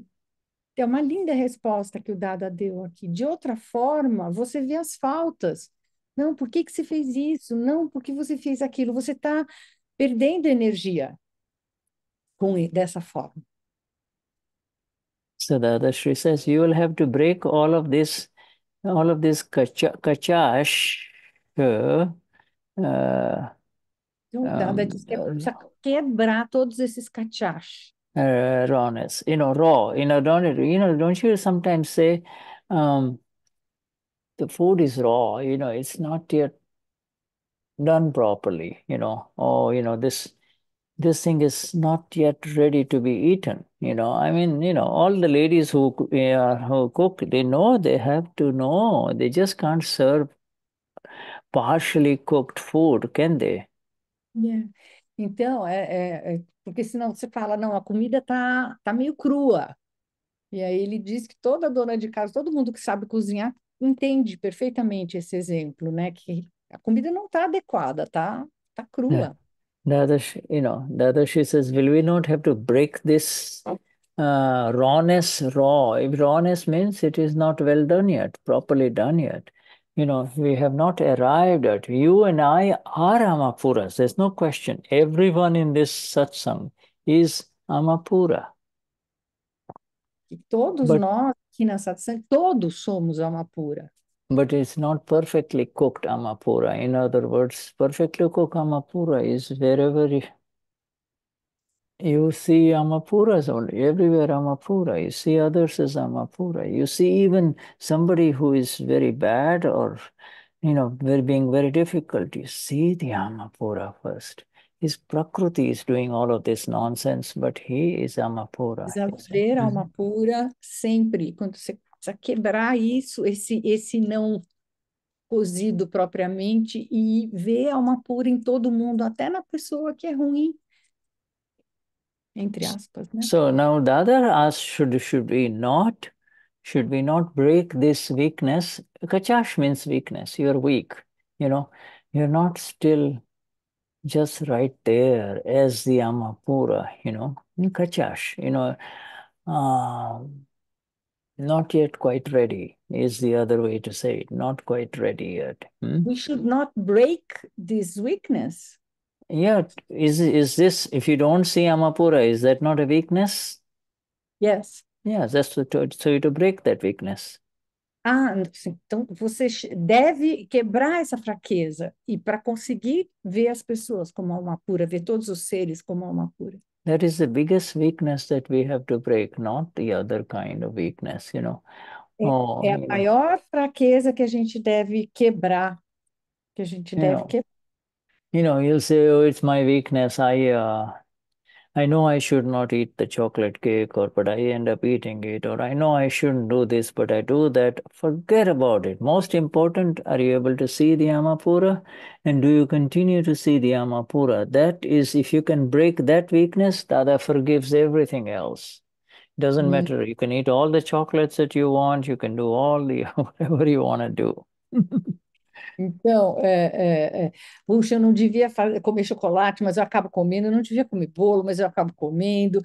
é uma linda resposta que o Dada deu aqui. De outra forma, você vê as faltas. Não, por que que você fez isso? Não, por que você fez aquilo? Você está perdendo energia com dessa forma. So the other Sri says, you will have to break all of this, all of this kacha, kachaash, uh, Então, o Dada um, é precisa quebrar todos esses uh, rawness, you know, raw, you know, don't, you know, don't you sometimes say, um, the food is raw, you know, it's not yet done properly, you know, or, you know, this, this thing is not yet ready to be eaten, you know. I mean, you know, all the ladies who, coo- uh, who cook, they know they have to know, they just can't serve partially cooked food, can they? Yeah. Então, é, é- é- porque senão você fala, não, a comida tá, tá meio crua. E aí ele diz que toda dona de casa, todo mundo que sabe cozinhar, entende perfeitamente esse exemplo, né? Que a comida não está adequada, tá, tá Yeah. crua. Other, you know, the other she says, will we not have to break this uh, rawness raw? If rawness means it is not well done yet, properly done yet. You know, we have not arrived at. You and I are Amapuras. There's no question. Everyone in this satsang is Amapura. E todos But nós aqui na satsang, todos somos alma pura. But it's not perfectly cooked Amapura. In other words, perfectly cooked Amapura is wherever you, you see Amapuras only. Everywhere Amapura. You see others as Amapura. You see even somebody who is very bad or you know, very being very difficult. You see the Amapura first. His Prakriti is doing all of this nonsense, but he is Amapura. Ver a Mhm. alma pura sempre. Quando você precisa quebrar isso, esse, esse não cozido propriamente, e ver a alma pura em todo mundo, até na pessoa que é ruim, entre aspas, né? So now the other asks, should should we not, should we not break this weakness? Kachash means weakness. You're weak, you know, you're not still just right there as the Amapura, you know, in Kachash, you know, um, not yet quite ready is the other way to say it. Not quite ready yet. Hmm? We should not break this weakness. Yeah, is is this if you don't see Amapura, is that not a weakness? Yes. Yeah, that's to, to, so to break that weakness. Ah, então você deve quebrar essa fraqueza e para conseguir ver as pessoas como alma pura, ver todos os seres como alma pura. That is the biggest weakness that we have to break, not the other kind of weakness, you know. Oh, é a you maior fraqueza que a gente deve quebrar, que a gente deve know, quebrar. you know, you'll say, "Oh, it's my weakness. I uh, I know I should not eat the chocolate cake, or but I end up eating it, or I know I shouldn't do this, but I do that. Forget about it. Most important, are you able to see the Amapura? And do you continue to see the Amapura? That is, if you can break that weakness, Dada forgives everything else. Doesn't Hum. matter. You can eat all the chocolates that you want, you can do all the (laughs) whatever you want to do. (laughs) Então, é, é, é, puxa, eu não devia fa- comer chocolate, mas eu acabo comendo, eu não devia comer bolo, mas eu acabo comendo.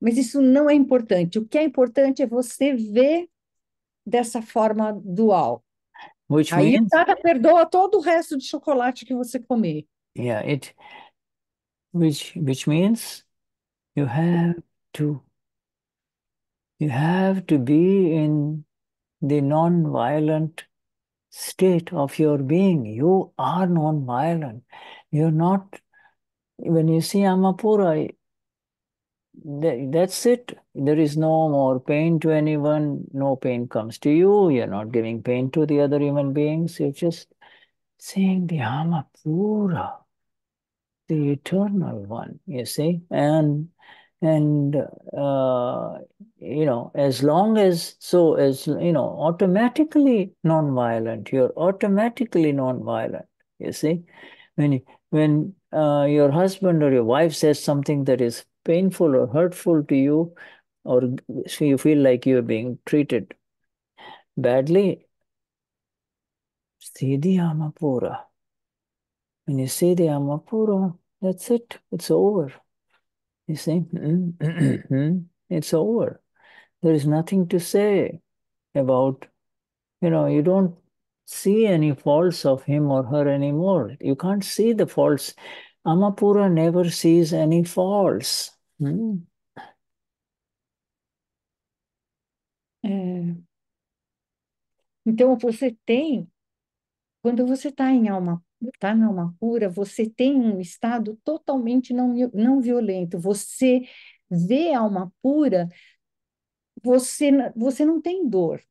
Mas isso não é importante. O que é importante é você ver dessa forma dual. Which Aí means, cara perdoa todo o resto de chocolate que você comer. yeah, it which which means you have to you have to be in the non-violent state of your being. You are non-violent. You're not when you see Amapura, That's it. There is no more pain to anyone. No pain comes to you. You're not giving pain to the other human beings. You're just seeing the Amapura, the eternal one, you see? And and uh, you know, as long as so as you know, automatically non-violent, you're automatically non-violent, you see? When when uh, your husband or your wife says something that is painful or hurtful to you, or so you feel like you're being treated badly, the Amapura. When you see the Amapura, that's it. It's over. You see, (clears throat) it's over. There is nothing to say about, you know, you don't see any faults of him or her anymore. You can't see the faults. Amapura never sees any faults. Hmm? É. Então, você tem, quando você está em alma, tá na alma pura, você tem um estado totalmente não, não violento. Você vê a alma pura, você, você não tem dor.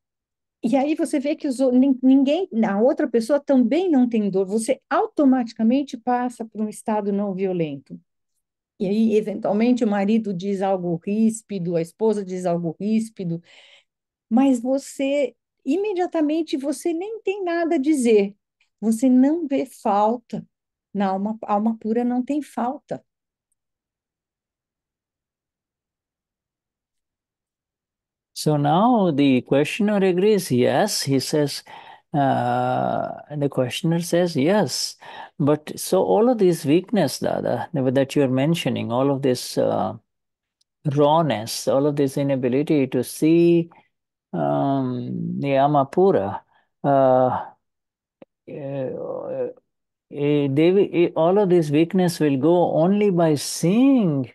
E aí você vê que os, ninguém, a outra pessoa também não tem dor. Você automaticamente passa por um estado não violento. E aí, eventualmente, o marido diz algo ríspido, a esposa diz algo ríspido, mas você imediatamente você nem tem nada a dizer. Você não vê falta. Na alma, alma pura não tem falta. So now the questioner agrees, yes. He says, uh, the questioner says, yes. But so all of this weakness, Dada, that you're mentioning, all of this uh, rawness, all of this inability to see um, the Amapura, uh, uh, eh, they, will- eh, all of this weakness will go only by seeing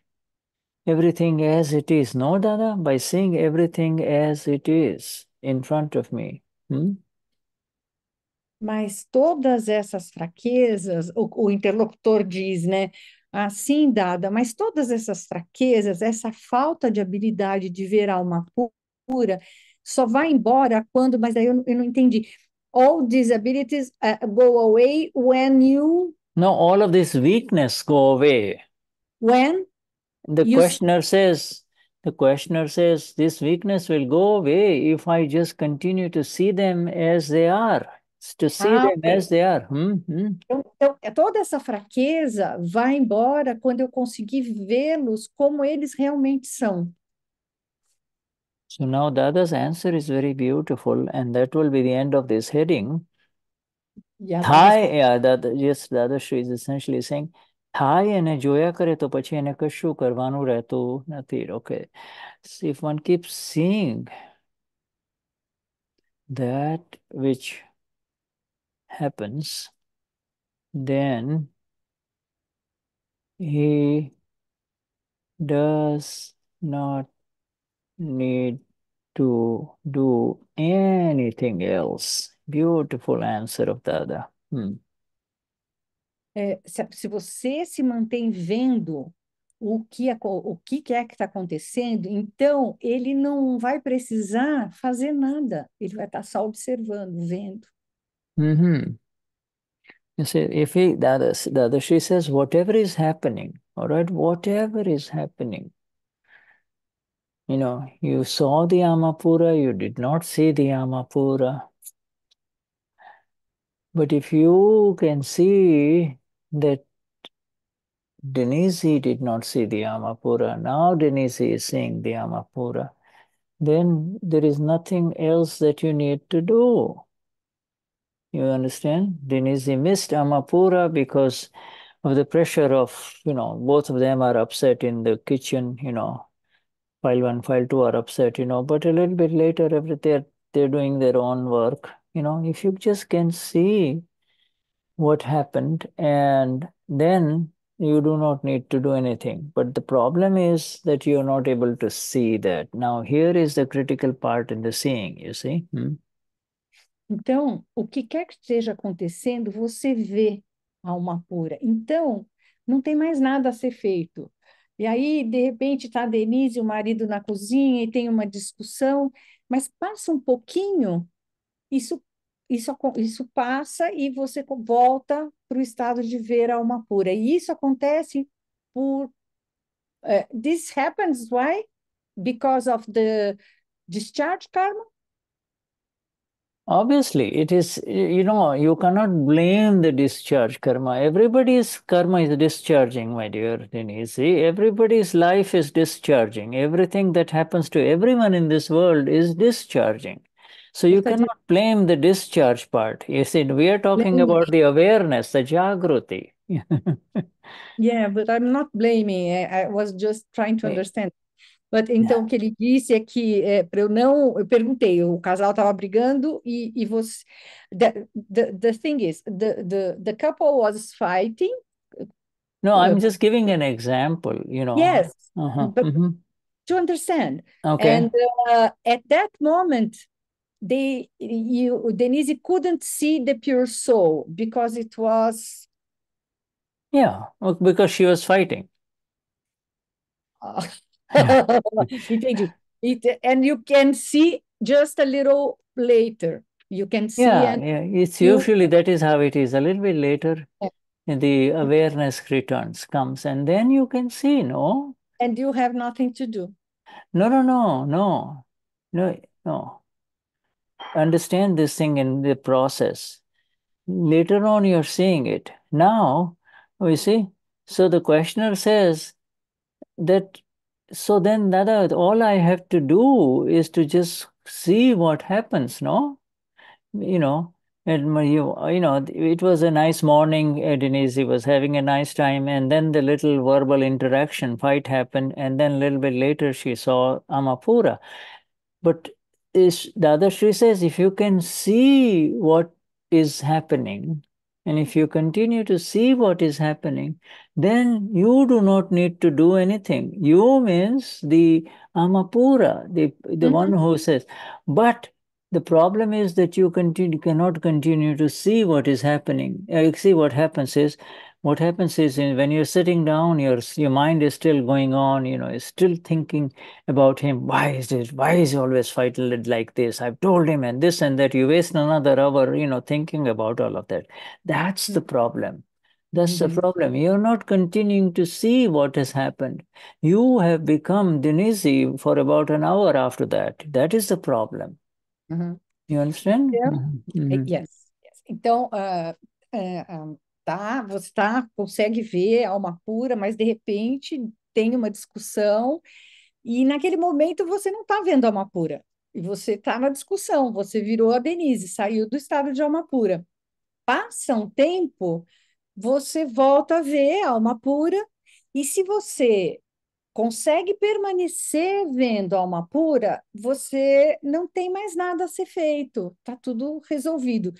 everything as it is. No, Dada, by seeing everything as it is in front of me. Hmm? Mas todas essas fraquezas, o, o interlocutor diz, né? Assim, dada, mas todas essas fraquezas, essa falta de habilidade de ver alma pu- pura, só vai embora quando, mas aí eu, eu não entendi. All disabilities uh, go away when you, No, all of this weakness go away. when The You questioner says, the questioner says, this weakness will go away if I just continue to see them as they are, to see Ah, them ok. as they are. Hmm? Hmm? Então, então, é toda essa fraqueza vai embora quando eu conseguir vê-los como eles realmente são. So now Dada's answer is very beautiful, and that will be the end of this heading. E a થાય yeah, દાદા yes Dadashri is essentially saying થાય અને જોયા કરે તો પછી એને કશું કરવાનું રહેતું નથી okay so if one keeps seeing that which happens then he does not need to do anything else beautiful answer of Dada hmm. É, se, se você se mantém vendo o que, o que é que está acontecendo, então ele não vai precisar fazer nada, ele vai estar só observando, vendo. Mhm. You see, if he, the the she says, whatever is happening, all right, whatever is happening, you know, you saw the Amapura, you did not see the Amapura. But if you can see that Denize did not see the Amapura, now Denize is seeing the Amapura, then there is nothing else that you need to do. You understand? Denize missed Amapura because of the pressure of, you know, both of them are upset in the kitchen, you know, file one, file two are upset, you know, but a little bit later, every they're, they're doing their own work, you know, if you just can see what happened and then you do not need to do anything. But the problem is that you're not able to see that. Now, here is the critical part in the seeing, you see? Hmm? Então, o que quer que esteja acontecendo, você vê a alma pura. Então, não tem mais nada a ser feito. E aí, de repente, está a Denise e o marido na cozinha e tem uma discussão, mas passa um pouquinho, isso, isso, isso passa e você volta para o estado de ver a alma pura. E isso acontece por. Uh, this happens, why? Because of the discharge karma? Obviously, it is, you know, you cannot blame the discharge karma. Everybody's karma is discharging, my dear Denize. See, everybody's life is discharging. Everything that happens to everyone in this world is discharging. So you cannot blame the discharge part. You see, we are talking about the awareness, the jagruti. (laughs) Yeah, but I'm not blaming. I, I was just trying to understand. But então o que ele disse é que é, para eu não, eu perguntei, o casal estava brigando e, e você, the, the the thing is, the the the couple was fighting. No, I'm Uh, just giving an example, you know. Yes, Uh-huh. but mhm. to understand. Okay. And uh, at that moment, they you Denise couldn't see the pure soul because it was Yeah, because she was fighting. (laughs) (laughs) Entendi. It, and you can see just a little later. You can see Yeah, and yeah. It's you- usually that is how it is. A little bit later, Yeah. the awareness returns, comes, and then you can see, no? and you have nothing to do. No, no, no, no, no, no. Understand this thing in the process. Later on, you're seeing it. Now, we see. So the questioner says that, so then, Dada, all I have to do is to just see what happens, no? You know, and you, you know, it was a nice morning. Denize was having a nice time, and then the little verbal interaction fight happened, and then a little bit later she saw Amapura. But is the other Sri says if you can see what is happening, and if you continue to see what is happening, then you do not need to do anything. You means the Amapura, the the one who says, but the problem is that you continue cannot continue to see what is happening. Uh, see what happens is what happens is in, when you're sitting down, your your mind is still going on. You know, is still thinking about him. Why is it? Why is he always fighting like this? I've told him and this and that. You waste another hour, you know, thinking about all of that. That's the problem. That's the Mhm. problem. You're not continuing to see what has happened. You have become Denize for about an hour after that. That is the problem. Uhum. You understand? Yeah. Eh, mhm. Yes, yes. Então, ah, ah, ah, tá, você tá, consegue ver a alma pura, mas de repente tem uma discussão e naquele momento você não está vendo a alma pura. E você está na discussão, você virou a Denise, saiu do estado de alma pura. Passa um tempo, você volta a ver a alma pura, e se você consegue permanecer vendo a alma pura, você não tem mais nada a ser feito, está tudo resolvido.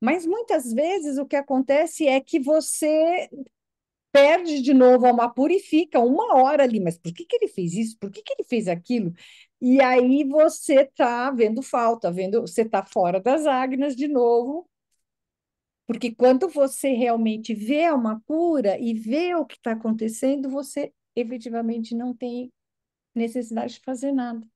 Mas muitas vezes o que acontece é que você perde de novo a alma pura e fica uma hora ali, mas por que que ele fez isso? Por que que ele fez aquilo? E aí você está vendo falta, vendo, você está fora das ágnas de novo, porque quando você realmente vê a alma pura e vê o que está acontecendo, você efetivamente não tem necessidade de fazer nada.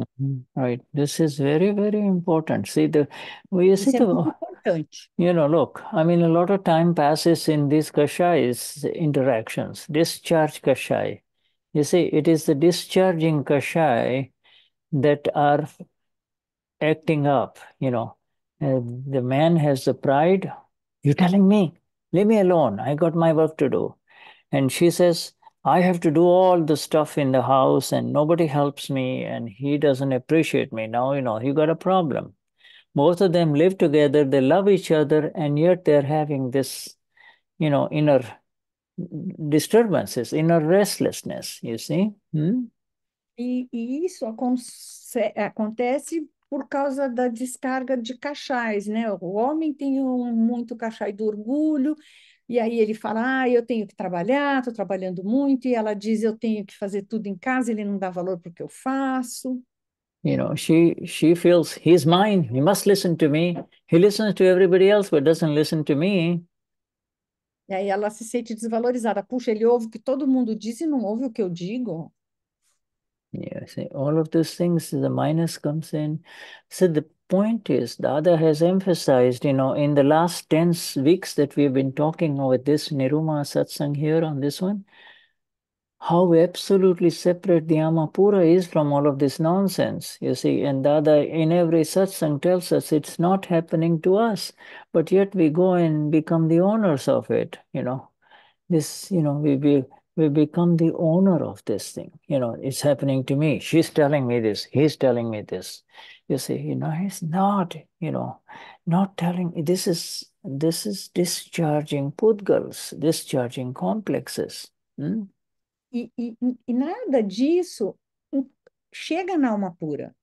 Mhm. Right. This is very, very important. See, the we see the importante. (laughs) You know, look, I mean, a lot of time passes in these kashais interactions. Discharge kashai. You see, it is the discharging kashai that are acting up, you know. Uh, the man has the pride. You're telling me, leave me alone. I got my work to do. And she says, I have to do all the stuff in the house and nobody helps me and he doesn't appreciate me. Now, you know, you got a problem. Both of them live together, they love each other, and yet they're having this, you know, inner disturbances, inner restlessness, you see? Hmm? E, e isso acontece por causa da descarga de kashais, né? O homem tem um, muito kashai do orgulho, e aí ele fala, ah, eu tenho que trabalhar, estou trabalhando muito, e ela diz, eu tenho que fazer tudo em casa, ele não dá valor para o que eu faço. You know, she she feels he's mine, he must listen to me. He listens to everybody else, but doesn't listen to me. E aí ela se sente desvalorizada. Puxa, ele ouve o que todo mundo diz e não ouve o que eu digo. Yeah, see, all of these things, the minus comes in. So the point is, Dada has emphasized, you know, in the last 10 weeks that we've been talking with this Niruma satsang here on this one, how absolutely separate the Amapura is from all of this nonsense, you see. And Dada in every satsang tells us it's not happening to us, but yet we go and become the owners of it, you know. This, you know, we, we we become the owner of this thing. You know, it's happening to me. She's telling me this. He's telling me this. You see, you know, he's not, you know, not telling. This is this is discharging pudgals, discharging complexes. Hmm? E, e, e nada disso chega na alma pura.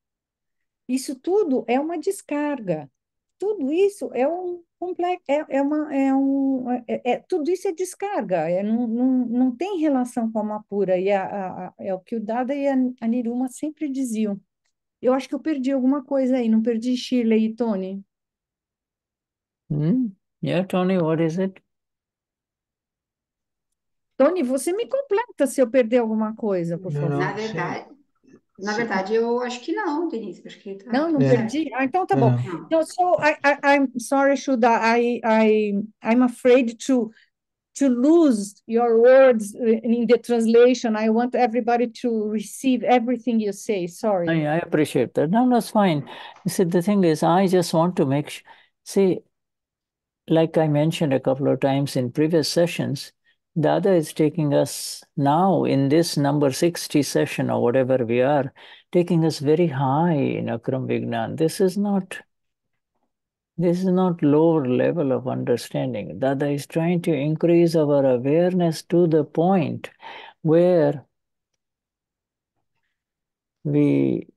Isso tudo é uma descarga. Tudo isso é um complexo, é, é uma, é um, é, é, tudo isso é descarga, é, não, não, não tem relação com a alma pura, e a, a, a, é o que o Dada e a Niruma sempre diziam. Eu acho que eu perdi alguma coisa aí, não perdi Shirley e Tony? Hmm? Yeah, Tony, what is it? Tony, você me completa se eu perder alguma coisa, por favor. Não, Na sim. verdade, na Sim. verdade, eu acho que não, Denise. Acho que tá Não, não É. perdi? Ah, então tá bom. É. Não. No, so I, I, I'm sorry, Shuda. I, I, I'm afraid to to lose your words in the translation. I want everybody to receive everything you say. Sorry. I, I appreciate that. No, that's fine. You see, the thing is, I just want to make. See, like I mentioned a couple of times in previous sessions, Dada is taking us now in this number 60 session or whatever we are, taking us very high in Akram Vignan. This is not this is not lower level of understanding. Dada is trying to increase our awareness to the point where we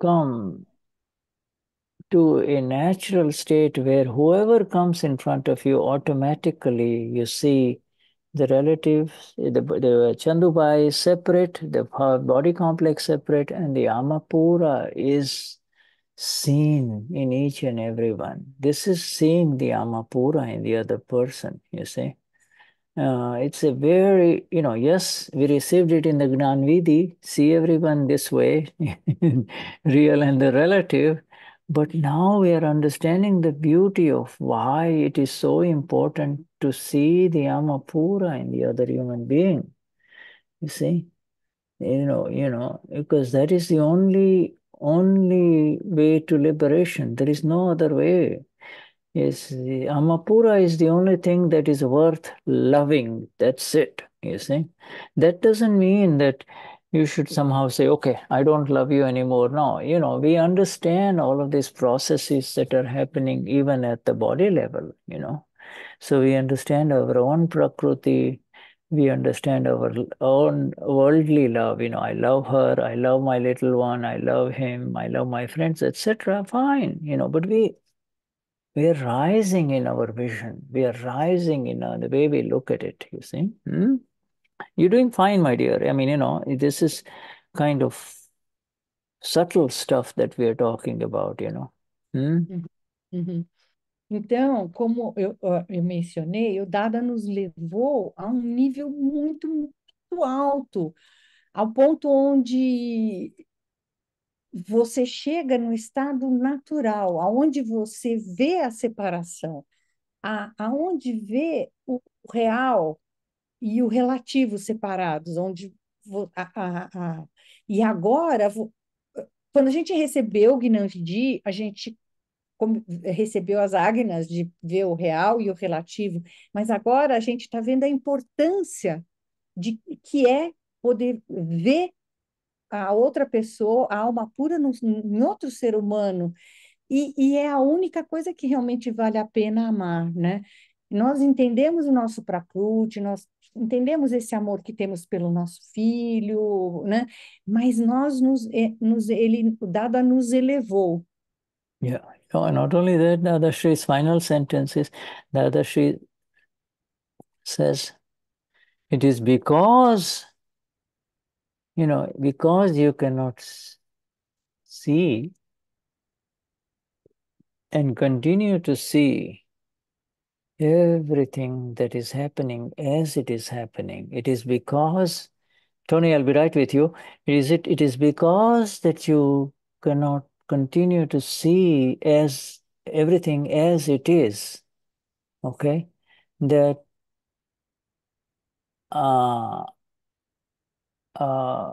come to a natural state where whoever comes in front of you, automatically you see the relatives, the, the Chandubhai is separate, the body complex separate, and the Amapura is seen in each and every one. This is seeing the Amapura in the other person, you see. Uh, it's a very, you know, yes, we received it in the Gnan Vidhi, see everyone this way, (laughs) real and the relative, but now we are understanding the beauty of why it is so important to see the Amapura in the other human being. You see, you know, you know, because that is the only only way to liberation. There is no other way. Yes, the Amapura is the only thing that is worth loving. That's it. You see, that doesn't mean that you should somehow say, okay, I don't love you anymore. No, you know, we understand all of these processes that are happening even at the body level, you know. So we understand our own Prakriti, we understand our own worldly love. You know, I love her, I love my little one, I love him, I love my friends, etc. Fine, you know, but we we are rising in our vision. We are rising in uh, the way we look at it, you see. Hmm? You're doing fine, my dear. I mean, you know, this is kind of subtle stuff that we are talking about, you know. Hmm? Uhum. Então, como eu, eu mencionei, o Dada nos levou a um nível muito, muito alto, ao ponto onde você chega no estado natural, aonde você vê a separação, a, aonde vê o real e o relativo separados, onde a, a, a, e agora quando a gente recebeu o Gnanji, a gente recebeu as ágnas de ver o real e o relativo, mas agora a gente está vendo a importância de que é poder ver a outra pessoa, a alma pura no, em outro ser humano, e, e é a única coisa que realmente vale a pena amar, né? Nós entendemos o nosso Prakriti, nós entendemos esse amor que temos pelo nosso filho, né? Mas nós nos, é, nos ele o Dada nos elevou. Yeah. Oh, not only that, Dadashri's final sentence is Dadashri says, it is because, you know, because you cannot see and continue to see everything that is happening as it is happening. It is because, Tony, I'll be right with you. Is it? It is because that you cannot continue to see as everything as it is. Okay, that uh, uh,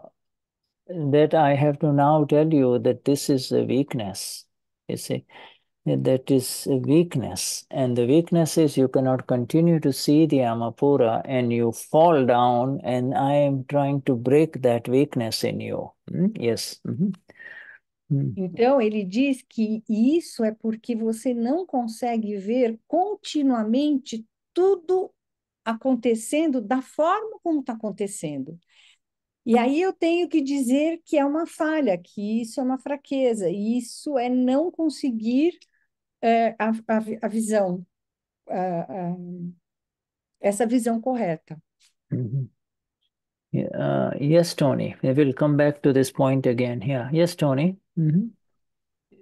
that I have to now tell you that this is a weakness. You see, that is a weakness. And the weakness is you cannot continue to see the Amapura and you fall down, and I am trying to break that weakness in you. Hmm? Yes. Mm -hmm. Então, ele diz que isso é porque você não consegue ver continuamente tudo acontecendo da forma como está acontecendo. E aí eu tenho que dizer que é uma falha, que isso é uma fraqueza, e isso é não conseguir é, a, a, a, visão, a, essa visão correta. -hmm. uh, yes, Tony. We will come back to this point again. Yeah. Yes, Tony. Mm -hmm.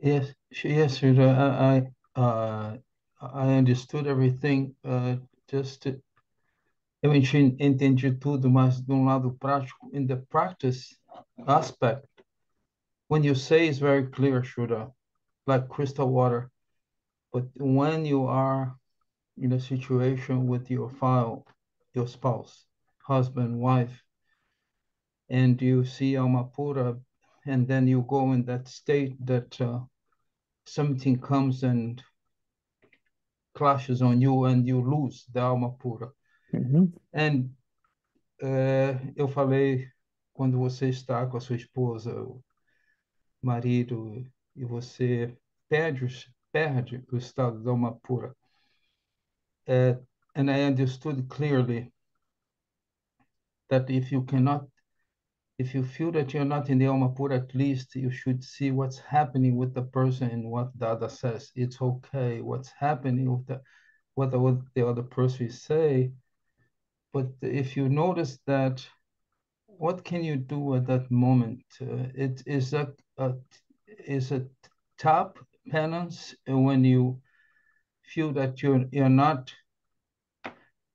Yes, yes, I, I, uh, I understood everything. Uh, just eu entendi tudo, mas de um lado prático, in the practice aspect, when you say it's very clear, Shuddha, like crystal water, but when you are in a situation with your file, your spouse, husband, wife, and you see Amapura, and then you go in that state that uh, something comes and clashes on you and you lose the Amapura. Uhum. And uh, eu falei quando você está com a sua esposa, o marido, e você perde perde o estado da alma pura. Uh, and I understood clearly that if you cannot, if you feel that you're not in the alma pura, at least you should see what's happening with the person and what Dada says. It's okay. What's happening with the what the, what the other person say. But if you notice that, what can you do at that moment? Uh, it is a, a is a top penance when you feel that you're you're not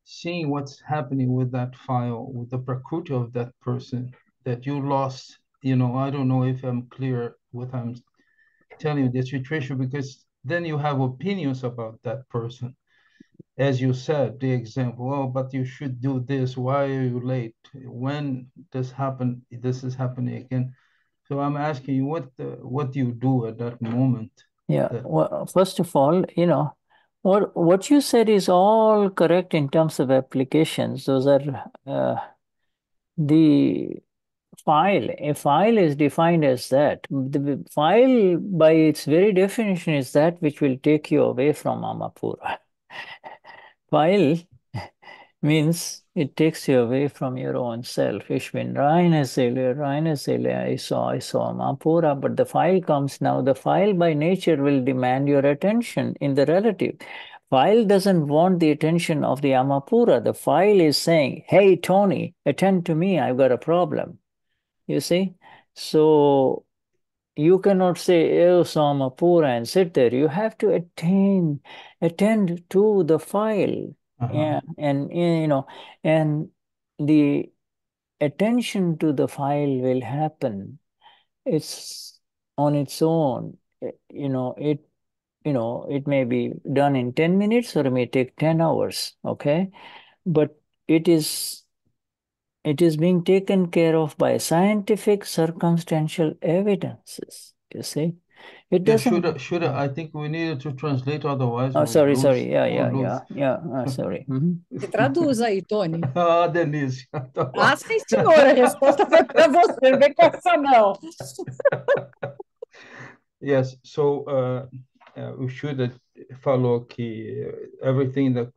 seeing what's happening with that file, with the prakriti of that person, that you lost. You know, I don't know if I'm clear what I'm telling you the situation because then you have opinions about that person. As you said, the example, oh, but you should do this. Why are you late? When this happened, this is happening again. So I'm asking you, what the, what do you do at that moment? Yeah. Well, first of all, you know, what what you said is all correct in terms of applications. Those are uh, the file. A file is defined as that. The file, by its very definition, is that which will take you away from Amapura. (laughs) file (laughs) means it takes you away from your own self. Ishwin, Raina Celia, Raina Celia, I saw, I saw Mapura, but the file comes now. The file by nature will demand your attention in the relative. File doesn't want the attention of the Amapura. The file is saying, hey, Tony, attend to me, I've got a problem. You see? So you cannot say, oh, Samapura, and sit there. You have to attain, attend to the file Uh-huh. yeah, and you know, and the attention to the file will happen. It's on its own, eh, you know, it you know, it may be done in 10 minutes or it may take 10 hours, okay? But it is it is being taken care of by scientific circumstantial evidences, you see? It doesn't should should I think we needed to translate otherwise Oh, sorry, lose sorry. Yeah, we'll yeah, yeah, yeah. Ah, (laughs) sorry. Mhm. Você traduz aí, Tony. (laughs) Ah, Denize. Tá bom. Ah, sim, senhora, a resposta foi para você, não vem com essa não. Yes, so uh, uh, o Shuddha falou que everything that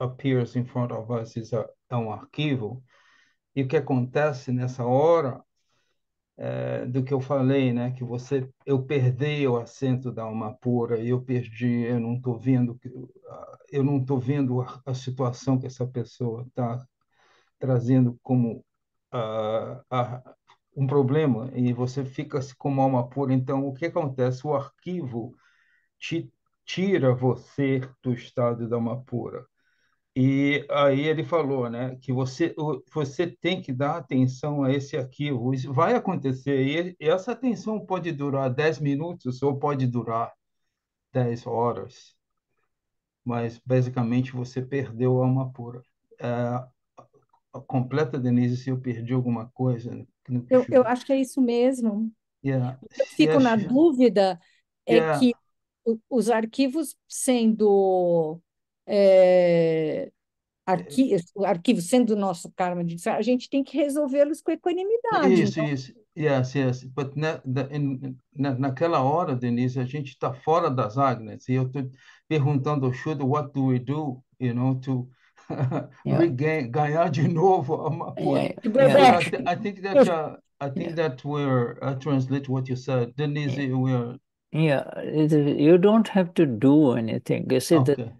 appears in front of us is a, é um arquivo. E o que acontece nessa hora é, do que eu falei, né? Que você, eu perdi o assento da alma pura, eu perdi, eu não estou vendo, eu não estou vendo a, a situação que essa pessoa está trazendo como ah, ah, um problema e você fica como alma pura. Então, o que acontece? O arquivo te tira você do estado da alma pura. E aí ele falou, né, que você você tem que dar atenção a esse arquivo. Isso vai acontecer e essa atenção pode durar 10 minutos ou pode durar 10 horas, mas basicamente você perdeu a alma pura. É, completa, Denise, se eu perdi alguma coisa. que Eu, eu acho que é isso mesmo. Yeah. Eu fico Yes, na dúvida é Yeah. que os arquivos sendo é, arqui, o arquivo sendo nosso karma, de- a gente tem que resolvê-los com equanimidade. Isso, Então, isso. Yes, yes. But na, in- na, naquela hora, Denise, a gente está fora das agnes. E eu estou perguntando ao Shuda, what do we do, you know, to (laughs) Yeah. regain, ganhar de novo a Amapura? Yeah, I, yeah, Bebeto, th I think that uh, I think yeah, that we're uh, translate what you said, Denise. yeah. We're Yeah, you don't have to do anything. You see, okay.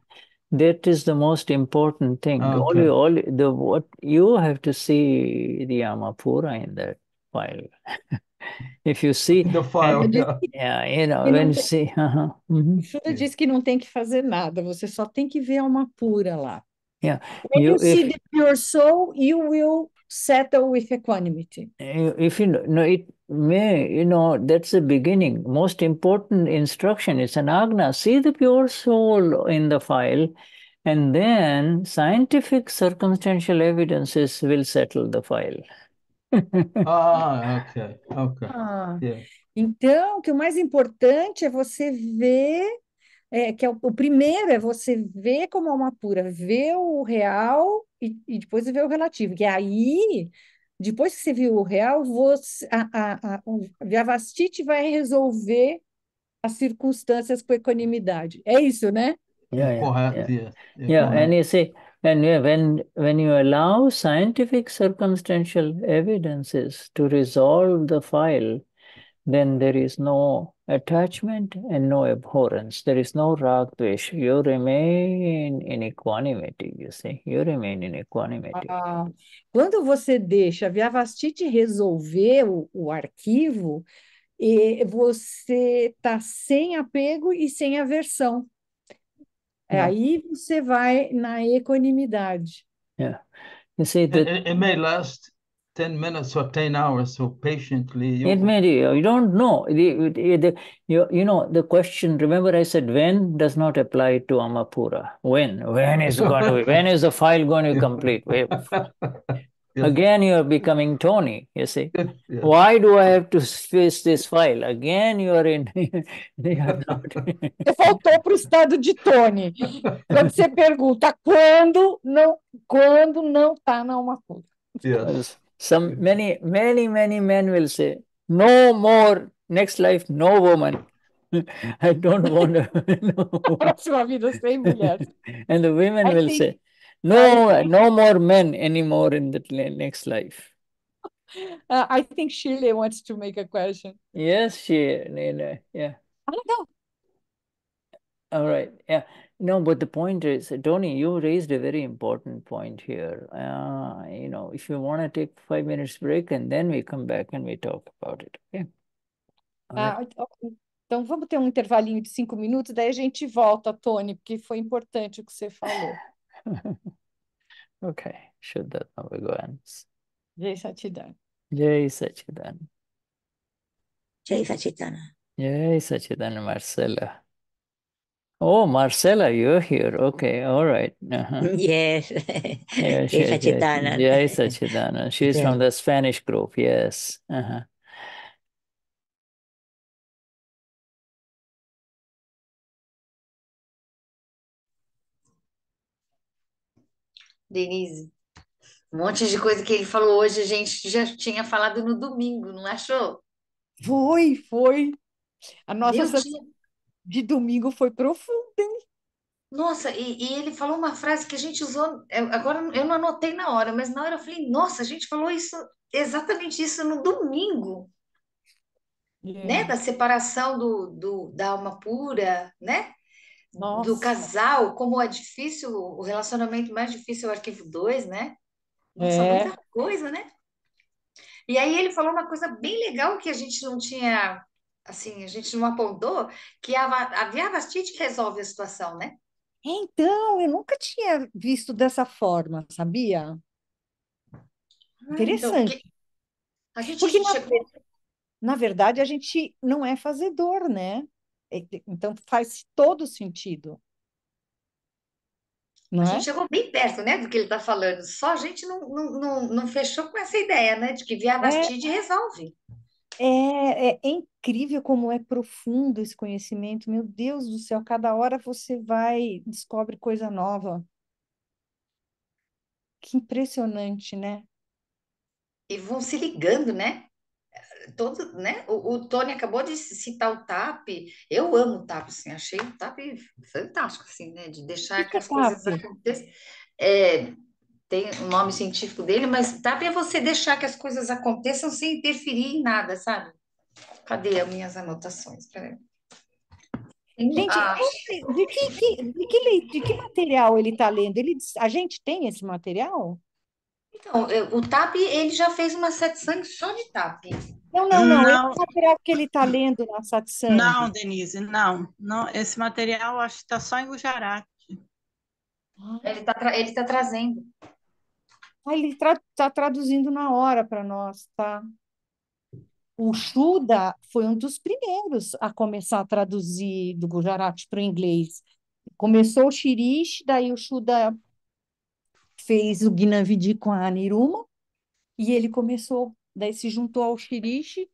That is the most important thing. All you, all the what you have to see the Amapura in that file. (laughs) If you see, The file, Shuddha disse yeah. yeah, you know, que when you tem, see, uh-huh, mhm, o Shuddha Yeah. disse que não tem que fazer nada, você só tem que ver alma pura lá. yeah, When you you see if the pure soul, you will settle with equanimity. if you know, it may, you know, that's the beginning. Most important instruction is an agna. See the pure soul in the file, and then scientific circumstantial evidences will settle the file. (laughs) Ah, okay. Okay. Ah, Yeah. então, que o mais importante é você ver, é, que é o, o primeiro é você ver como alma pura, ver o real e, e depois ver o relativo. E aí, depois que você viu o real, você, a, a, a, o Vyavastiti vai resolver as circunstâncias com equanimidade. É isso, né? Yeah, yeah, Correct. yeah. Yeah, Yeah, and you see, and yeah, when when you allow scientific circumstantial evidences to resolve the file, then there is no attachment and no abhorrence. There is no rag dvesh. You remain in equanimity, you see. You remain in equanimity. Ah, quando você deixa a Vyavastiti resolver o, o arquivo, e você está sem apego e sem aversão. É Yeah, aí você vai na equanimidade. yeah. You see It, that it, it may last 10 minutes or 10 hours, so patiently it you may you don't know. The, the, the- you, you know the question, remember I said when does not apply to Amapura. When? When is going to when is the file going to complete? (laughs) Again, you are becoming Tony, you see. (laughs) Why do I have to face this file? Again, you are in. (laughs) They are not. Você voltou para o estado de Tony. Quando você pergunta quando não, quando não está na uma coisa. Yes. Some many, many, many men will say, no more next life, no woman. (laughs) I don't want to. no. Sem mulher. And the women I will think- say, no, no more men anymore in the next life. (laughs) Uh, I think Shirley wants to make a question. Yes, she, yeah. Ah, legal. All right. Yeah. No, but the point is, Tony, you raised a very important point here. Uh, you know, if you want to take five minutes break and then we come back and we talk about it. Okay. All right. Ah, então vamos ter um intervalinho de cinco minutos, daí a gente volta, Tony, porque foi importante o que você falou. (laughs) Okay. Shuddha Navagans. Jai Satidana. Jai Sachidan. Jai Sachitana. Jai Sachidanand, Marcella. Oh, Marcella, you're here. Okay, all right. Uh-huh. (laughs) Yes. Yeah, Jai (laughs) she, Jai, Sachitana. Jai Sachidanand. She's Yeah. from the Spanish group. Yes. Uh-huh. Denise, um monte de coisa que ele falou hoje, a gente já tinha falado no domingo, não achou? Foi, foi. A nossa sessão dia. De domingo foi profunda, hein? Nossa, e, e ele falou uma frase que a gente usou, eu- agora eu não anotei na hora, mas na hora eu falei, nossa, a gente falou isso, exatamente isso no domingo, né? É. Da separação do, do, da alma pura, né? Do Nossa. casal, como é difícil, o relacionamento mais difícil é o arquivo 2, né? Nossa, É. muita coisa, né? E aí ele falou uma coisa bem legal que a gente não tinha, assim, a gente não apontou, que a, a viabastite resolve a situação, né? Então, eu nunca tinha visto dessa forma, sabia? Ah, então, Interessante. porque a gente Porque, na, na verdade, a gente não é fazedor, né? E- Então, faz todo sentido, a não gente é? chegou bem perto, né, do que ele está falando, só a gente não, não, não, não fechou com essa ideia, né, de que É, viabastite resolve. É, é incrível como é profundo esse conhecimento. Meu Deus do céu, cada hora você vai, descobre coisa nova. Que impressionante, né? E vão se ligando, né? todo, né? O, o Tony acabou de citar o TAP. Eu amo o TAP, assim, achei o TAP fantástico, assim, né? De deixar que que é as coisas aconteçam. É, tem o nome científico dele, mas TAP é você deixar que as coisas aconteçam sem interferir em nada, sabe? Cadê as minhas anotações? Peraí. Gente, ah, de que, que- de que, de que material ele está lendo? Ele, a gente tem esse material? então, eu- o TAP, ele já fez uma satsang só de TAP. Não, não, não. Não. Esse material que ele está lendo na satsang. Não, Denise, não. não. Esse material acho que está só em Gujarati. Ele está ele tá trazendo. Ah, ele está traduzindo na hora para nós, tá? O Shuda foi um dos primeiros a começar a traduzir do Gujarati para o inglês. Começou o Shirish, daí o Shuda fez o Gnavidi com a Aniruma, e ele começou, daí se juntou ao Shirish,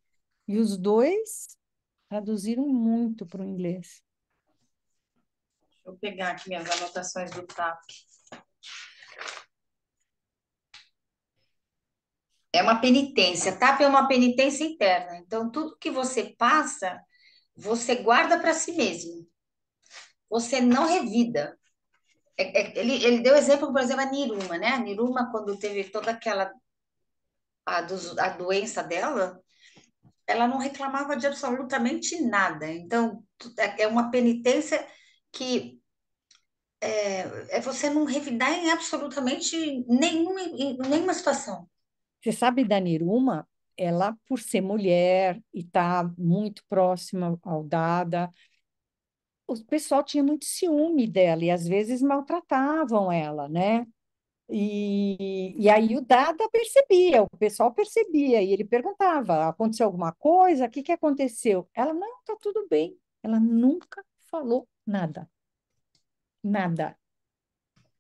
e os dois traduziram muito para o inglês. Deixa eu pegar aqui minhas anotações do TAP. É uma penitência. TAP é uma penitência interna. Então, tudo que você passa, você guarda para si mesmo. Você não revida. É- é- ele, ele deu exemplo, por exemplo, a Niruma, né? A Niruma, quando teve toda aquela a, dos- a doença dela, ela não reclamava de absolutamente nada. Então, é é uma penitência que é, é você não revidar em absolutamente nenhuma, em nenhuma situação. Você sabe da Niruma? Ela, por ser mulher e estar muito próxima ao Dada, o pessoal tinha muito ciúme dela e às vezes maltratavam ela, né? E, e aí o Dada percebia, o pessoal percebia, e ele perguntava: aconteceu alguma coisa? O que que aconteceu? Ela, não, tá tudo bem. Ela nunca falou nada. Nada,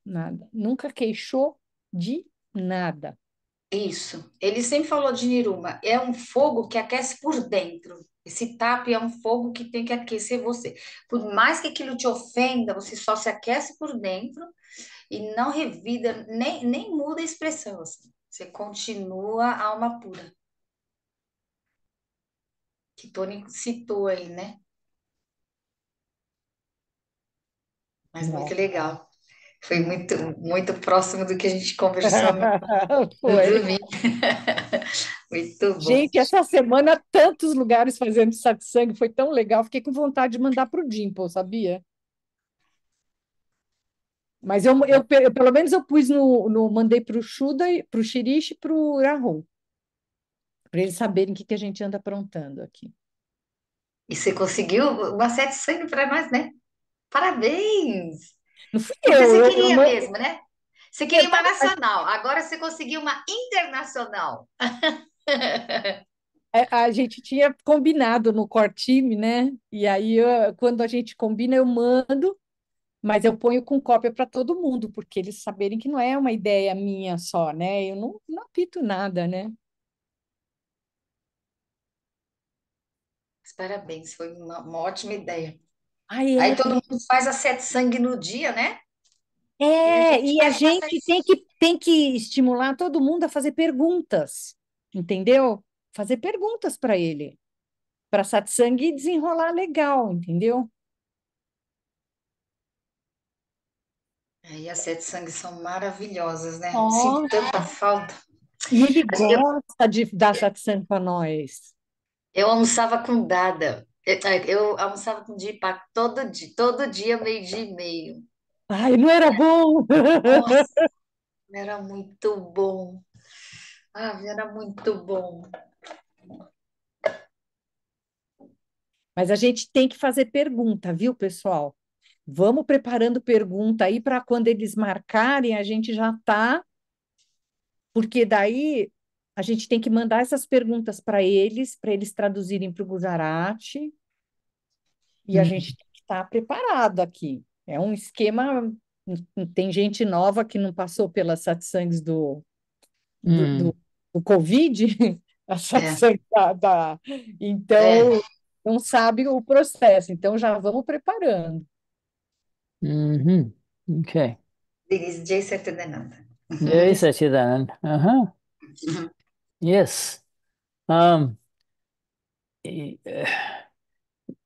nada. Nunca queixou de nada. Isso. Ele sempre falou de Niruma. É um fogo que aquece por dentro. Esse TAP é um fogo que tem que aquecer você. Por mais que aquilo te ofenda, você só se aquece por dentro e não revida, nem, nem muda a expressão. assim. Você continua alma pura. Que Tony citou aí, né? Mas muito legal. Foi muito, muito próximo do que a gente conversou no, (laughs) Foi. domingo. (laughs) Muito bom. Gente, essa semana, tantos lugares fazendo satsang, foi tão legal. Fiquei com vontade de mandar para o Dimple, sabia? Mas eu, eu, eu- pelo menos eu pus no, no mandei para o Shuda, para o Shirish e para o Rahul, para eles saberem o que, que a gente anda aprontando aqui. E você conseguiu uma sete sangue para nós, né? Parabéns! Não fui Porque eu, você eu, eu queria man- mesmo, né? Você queria eu uma nacional, agora você conseguiu uma internacional. (laughs) É, A gente tinha combinado no core team, né? E aí, eu- quando a gente combina, eu mando, mas eu ponho com cópia para todo mundo, porque eles saberem que não é uma ideia minha só, né? Eu não, não apito nada, né? Parabéns, foi uma, uma ótima ideia. Aí Aí é, todo mundo faz a sete sangue no dia, né? E a é, gente e a gente tem que, tem que estimular todo mundo a fazer perguntas, entendeu? Fazer perguntas para ele, para satsang desenrolar legal, entendeu? Aí as sete sangues são maravilhosas, né? Ó, Sinto tanta falta. e ele Eu, gosta de dar satsang para nós. eu almoçava com Dada. Eu, eu almoçava com Deepak todo dia, todo dia, meio-dia e meio. Ai, não era bom? Nossa, (laughs) era muito bom. Ah, era muito bom. Mas a gente tem que fazer pergunta, viu, pessoal? Vamos preparando pergunta aí para quando eles marcarem, a gente já tá, porque daí a gente tem que mandar essas perguntas para eles, para eles traduzirem para o Gujarati, e a Hum, gente tem que estar preparado aqui. É um esquema. Tem gente nova que não passou pelas satsangs do, do, hum, do, do Covid, (laughs) a É, satsang da, da- é. então não sabe o processo, então já vamos preparando. mhm. Okay. Diz Jay Satyananda. Jai Sachidanand. Uh-huh. Yes. Um,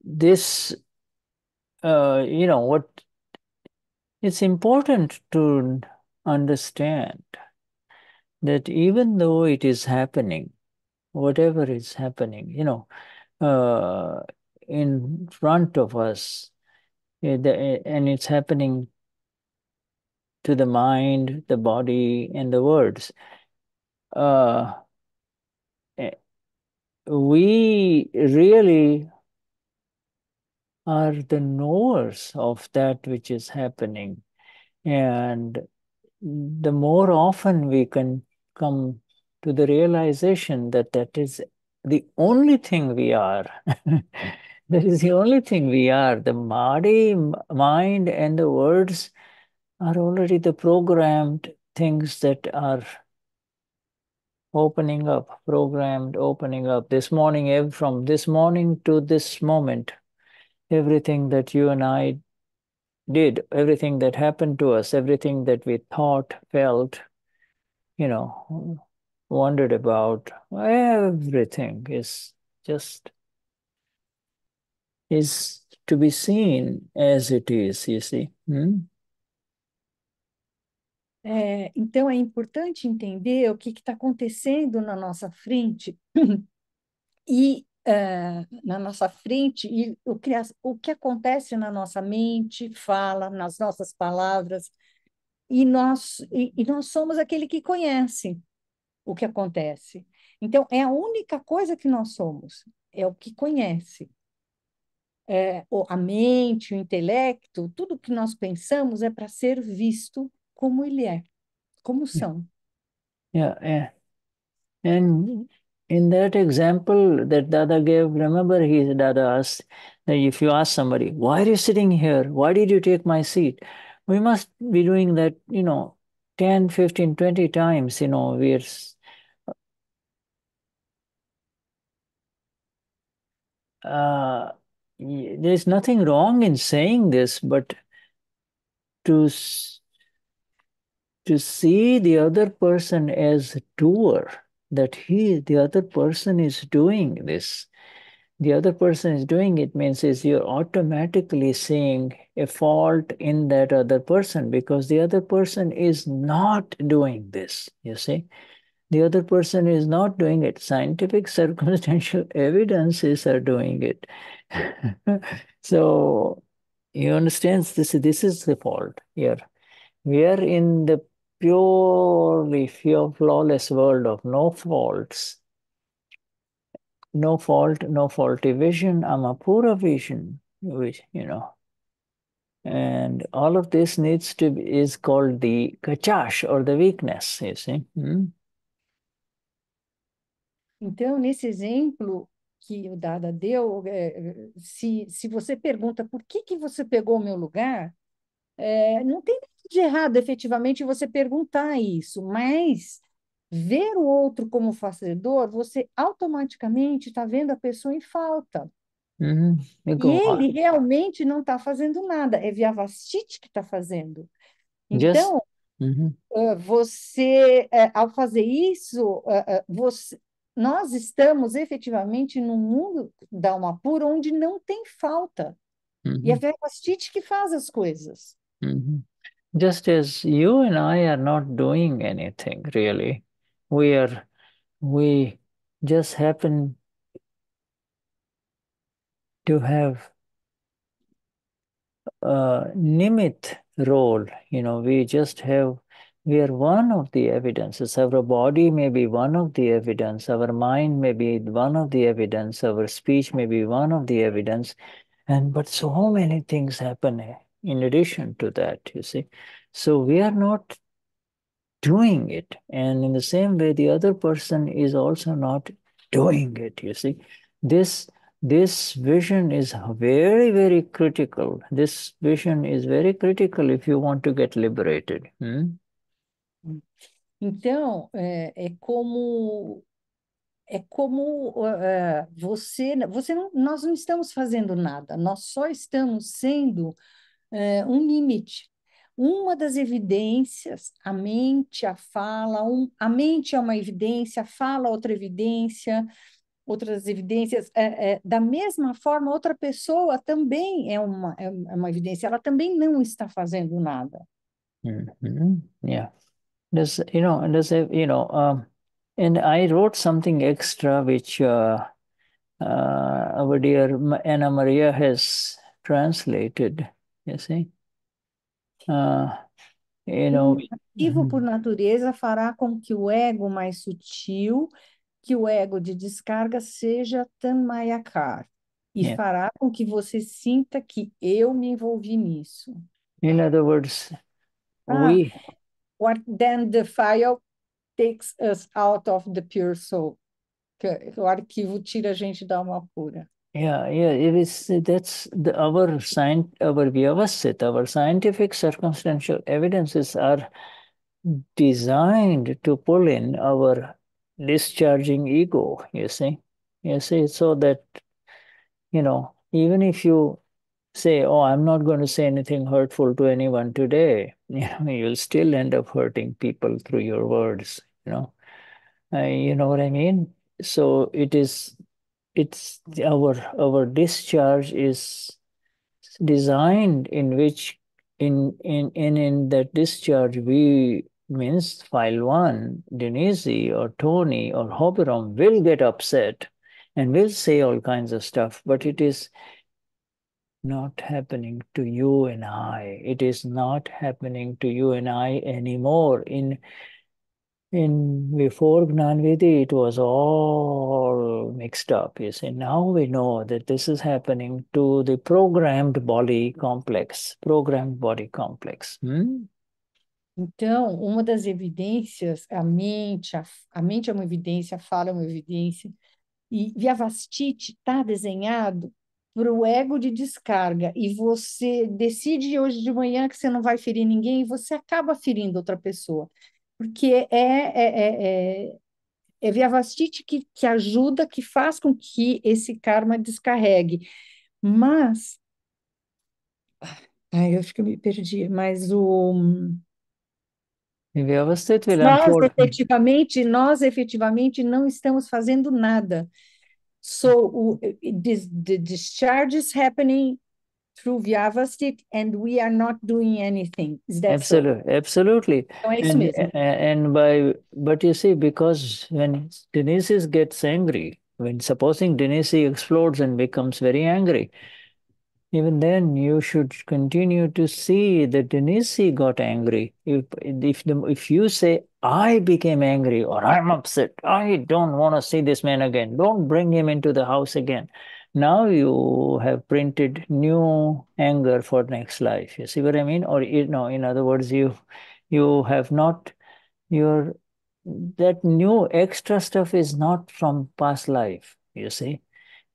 this, uh, you know, what it's important to understand that even though it is happening, whatever is happening, you know, uh, in front of us, eh, the- eh, and it's happening to the mind, the body, and the words. Uh, we really are the knowers of that which is happening. And the more often we can come to the realization that that is the only thing we are. (laughs) that is the only thing we are. The body, mind, and the words are already the programmed things that are opening up, programmed, opening up. This morning, from this morning to this moment, everything that you and I did, everything that happened to us, everything that we thought, felt, you know, wondered about, everything is just is to be seen as it is, you see. Hmm? É, então é importante entender o que está acontecendo na nossa frente (clears throat) e eh, na nossa frente e o que, o que acontece na nossa mente, fala, nas nossas palavras, e nós, e, e nós somos aquele que conhece o que acontece. Então, é a única coisa que nós somos, é o que conhece. É, a mente, o intelecto, tudo que nós pensamos é para ser visto como ele é, como são. Yeah, yeah. And in that example that Dada gave, remember he Dada asked that if you ask somebody, why are you sitting here? Why did you take my seat? We must be doing that, you know, 10, 15, 20 times, you know, we're uh there's nothing wrong in saying this, but to to see the other person as a doer, that he, the other person is doing this. The other person is doing it means is you're automatically seeing a fault in that other person because the other person is not doing this, you see. The other person is not doing it. Scientific (laughs) circumstantial evidences are doing it. (laughs) so you understand this, this is the fault here. We are in the purely pure, flawless world of no faults, no fault, no faulty vision, Amapura vision, which, you know. And all of this needs to be, is called the kachaash or the weakness, you see. Hmm? Então, nesse exemplo que o Dada deu, se, se você pergunta por que, que você pegou o meu lugar, é, não tem nada de errado, efetivamente, você perguntar isso, mas ver o outro como fazedor, você automaticamente está vendo a pessoa em falta. You E ele realmente não está fazendo nada, é Vyavastiti que está fazendo. Just Então, mhm. ah, você, eh, ao fazer isso, você, nós estamos efetivamente num mundo da uma pura onde não tem falta. E é Mhm. Vyavastiti que faz as coisas. Mhm. Just as you and I are not doing anything really, we are we just happen to have a nimit role. You know, we just have we are one of the evidences. Our body may be one of the evidence, our mind may be one of the evidence, our speech may be one of the evidence, and but so many things happen in addition to that, you see. So we are not doing it. And in the same way, the other person is also not doing it, you see. This this vision is very, very critical. This vision is very critical if you want to get liberated. hmm? Então, é, é como é como você, você não, nós não estamos fazendo nada, nós só estamos sendo eh, um limite. Uma das evidências, a mente, a fala, um, a mente é uma evidência, a fala é outra evidência, outras evidências. É, é, da mesma forma, outra pessoa também é uma, é uma evidência, ela também não está fazendo nada. Mhm. Yeah. There's, you know, there's a, you know, um, and I wrote something extra which uh, uh, our dear Anna Maria has translated. You see, uh, you know, O ativo por natureza fará com que o ego mais sutil, que o ego de descarga, seja Tanmayakar, e Yeah. fará com que você sinta que eu me envolvi nisso. in other words, Ah, we, what then the file takes us out of the pure soul. O arquivo tira a gente da alma pura. Yeah, yeah, it is, that's the, our science, our vyavasthit, our scientific circumstantial evidences are designed to pull in our discharging ego, you see. You see, so that, you know, even if you say, oh, I'm not going to say anything hurtful to anyone today, (laughs) you know, you'll still end up hurting people through your words, you know. Uh, you know what I mean? So it is, it's our our discharge is designed in which in in in in that discharge we means file one, Denize or Tony or Hoberom will get upset and will say all kinds of stuff, but it is not happening to you and I. It is not happening to you and I anymore. In in before Gnanvedi, it was all mixed up. You see, now we know that this is happening to the programmed body complex, programmed body complex. Hmm? Então, uma das evidências, a mente, a, a mente é uma evidência, a fala é uma evidência, e Vyavastiti está desenhado para o ego de descarga, e você decide hoje de manhã que você não vai ferir ninguém, e você acaba ferindo outra pessoa, porque é, é, é, é, é Vyavastiti que, que ajuda, que faz com que esse karma descarregue. Mas, ai, eu acho que eu me perdi, mas o... Vyavasthit will Nós efetivamente, nós efetivamente não estamos fazendo nada. So o- this, the discharge is happening through Vyavasthit and we are not doing anything. Is that so? Absolutely, absolutely. Então é And, and by but you see, because when Denize gets angry, when supposing Denize explodes and becomes very angry, even then you should continue to see that Denize got angry. If if the if you say I became angry or I'm upset, I don't want to see this man again. Don't bring him into the house again. Now you have printed new anger for next life. You see what I mean? Or you know, in other words, you you have not your that new extra stuff is not from past life, you see.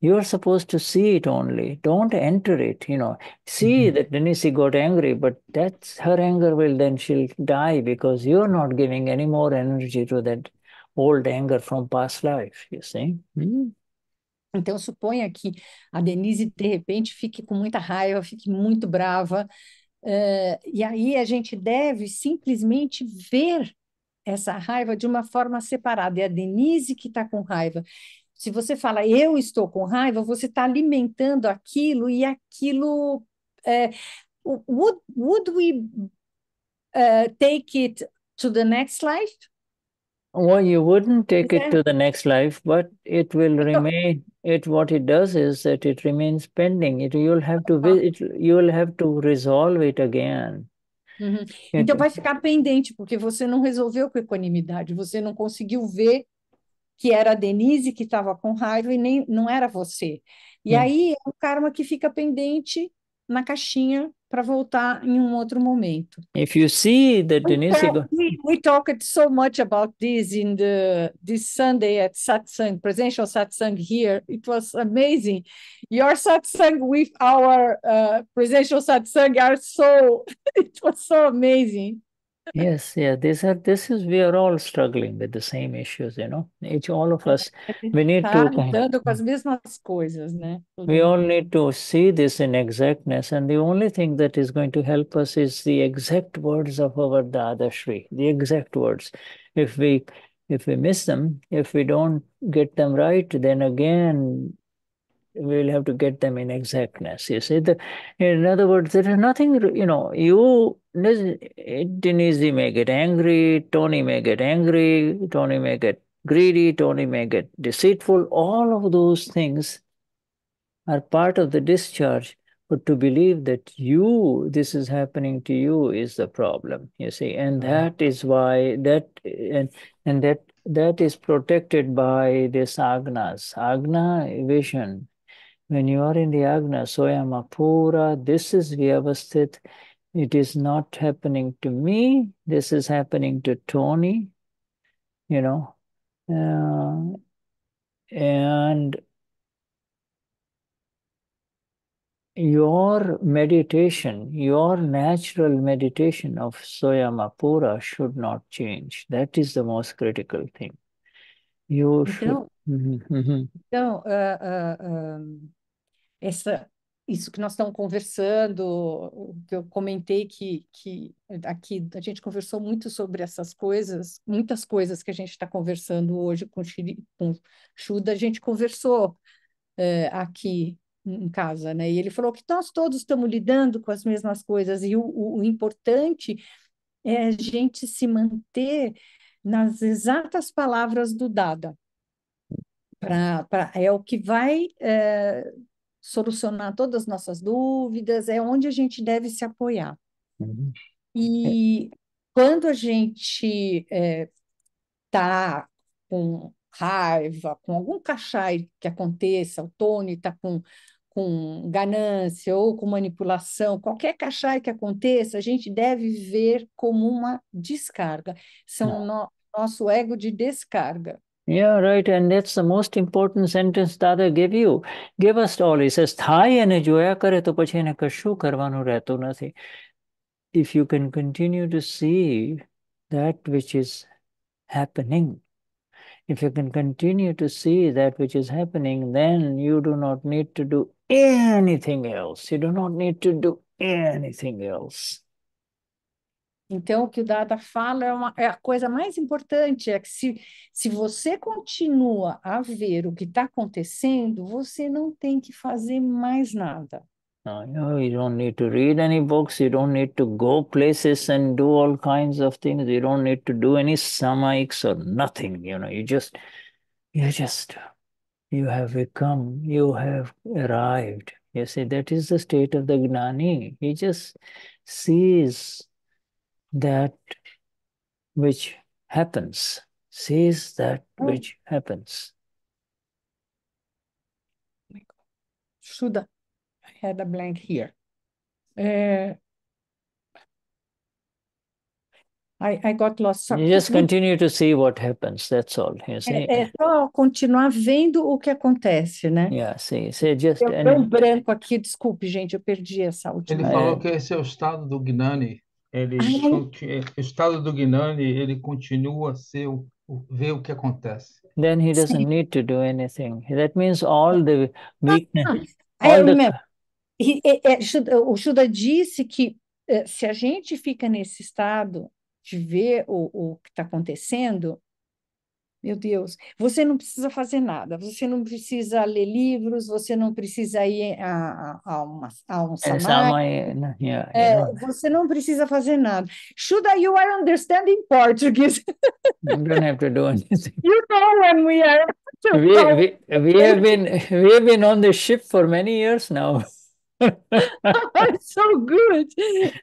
You're supposed to see it only. Don't enter it, you know. See that Denize got angry, but that's her anger will then she'll die because you're not giving any more energy to that old anger from past life, you see. Hmm. Então, suponha que a Denise, de repente, fique com muita raiva, fique muito brava, eh, e aí a gente deve simplesmente ver essa raiva de uma forma separada. É a Denise que está com raiva. Se você fala eu estou com raiva, você está alimentando aquilo e aquilo. eh, would, would we eh, take it to the next life? Well, you wouldn't take it to the next life, but it will remain. It what it does is that it remains pending. It you'll have to vi- it, you'll have to resolve it again. Uhum. Então vai ficar pendente, porque você não resolveu com equanimidade, você não conseguiu ver que era a Denise que estava com raiva e nem não era você. E Hum. aí é um karma que fica pendente na caixinha para voltar em um outro momento. If you see that We, Denise we, we talked so much about this in the this Sunday at satsang, presential satsang here. It was amazing. Your satsang with our uh, presential satsang are so. (laughs) It was so amazing. Yes, yeah, these are this is we are all struggling with the same issues, you know. Each all of us, we need Tá to lidando com as mesmas coisas, né? Todo we all mundo. need to see this in exactness, and the only thing that is going to help us is the exact words of our Dadashri, the exact words. If we if we miss them, if we don't get them right, then again we'll have to get them in exactness. You see, the in other words, there is nothing, you know, you Denize may get angry, Tony may get angry, Tony may get greedy, Tony may get deceitful. All of those things are part of the discharge. But to believe that you, this is happening to you, is the problem. You see, and mm-hmm. that is why that and and that that is protected by this agnas, agna vision. When you are in the agna, soyama pura, this is vyavasthit. It is not happening to me. This is happening to Tony. You know, uh, and your meditation, your natural meditation of Soyamapura should not change. That is the most critical thing. You should. Então, Mhm, mhm. então ah, ah, ah, essa, isso que nós estamos conversando, o que eu comentei que, que aqui a gente conversou muito sobre essas coisas, muitas coisas que a gente está conversando hoje com, com Shuda, a gente conversou eh, aqui em casa, né? E ele falou que nós todos estamos lidando com as mesmas coisas, e o, o, o importante é a gente se manter nas exatas palavras do Dada. Pra, pra, é o que vai eh, solucionar todas as nossas dúvidas, é onde a gente deve se apoiar. Mhm. E quando a gente está com raiva, com algum cachai que aconteça, o Tony está com, com ganância ou com manipulação, qualquer cachai que aconteça, a gente deve ver como uma descarga. São no, nosso ego de descarga. Yeah, right. And that's the most important sentence Dada gave you. Give us all. He says, થાય અને જોયા કરે તો પછી એને કશું કરવાનું રહેતું નથી. If you can continue to see that which is happening, if you can continue to see that which is happening, then you do not need to do anything else. You do not need to do anything else. Então, o que o Dada fala é, uma, é a coisa mais importante, é que se, se você continua a ver o que está acontecendo, você não tem que fazer mais nada. You know, you don't need to read any books. You don't need to go places and do all kinds of things. You don't need to do any samiks or nothing. You know, you just, you just, you have become, you have arrived. You see, that is the state of the Gnani. He just sees that which happens, sees that Oh. which happens. Shuda, I had a blank here. É, I, I got lost. You just continue to see what happens. That's all. You see? É, é só continuar vendo o que acontece, né? Yeah, see, see, just Eu dei um and branco aqui, desculpe, gente, eu perdi essa Ele última. falou que esse é o estado do Gnani. Ele, Ai. o estado do Gnani, ele continua a ser o, o- ver o que acontece. then he doesn't Sim. need to do anything. That means all the weakness, Ah, I all the remember. E- e- é, Shuda- o Shuda disse que eh, se a gente fica nesse estado de ver o, o que está acontecendo, meu Deus, você não precisa fazer nada, você não precisa ler livros, você não precisa ir a, a, a, uma, a um yeah, you é, know, você não precisa fazer nada. Shuda, you are understanding Portuguese. you don't have to do anything. You know when we are. We, we, we have been we have been on the ship for many years now. (laughs) It's so good.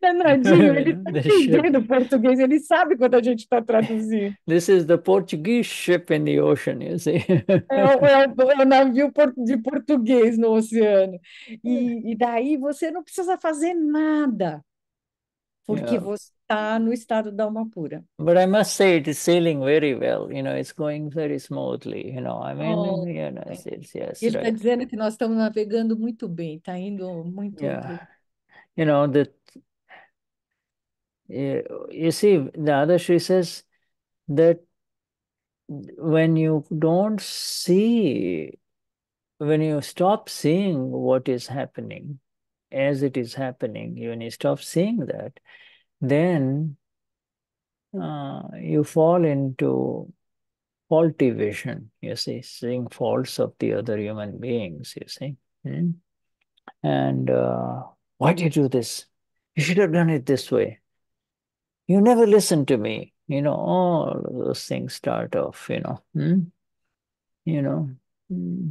Danadinho, ele (laughs) ship. entendendo português, ele sabe quando a gente está traduzindo. This is the Portuguese ship in the ocean, you see. É o, é o- é o navio de português no oceano. E, e daí você não precisa fazer nada, porque Yeah. você está no estado da alma pura. But I must say it is sailing very well. You know, it's going very smoothly. You know, I mean, Oh, you know, it's, it's yes, Ele está right. dizendo que nós estamos navegando muito bem, está indo muito. Yeah. You know, the you you see, the other Shri says that when you don't see, when you stop seeing what is happening as it is happening, when you stop seeing that, then uh, you fall into faulty vision, you see, seeing faults of the other human beings, you see. Hmm? And uh, why did you do this? You should have done it this way. You never listened to me. You know, all those things start off, you know. hmm? You know. hmm.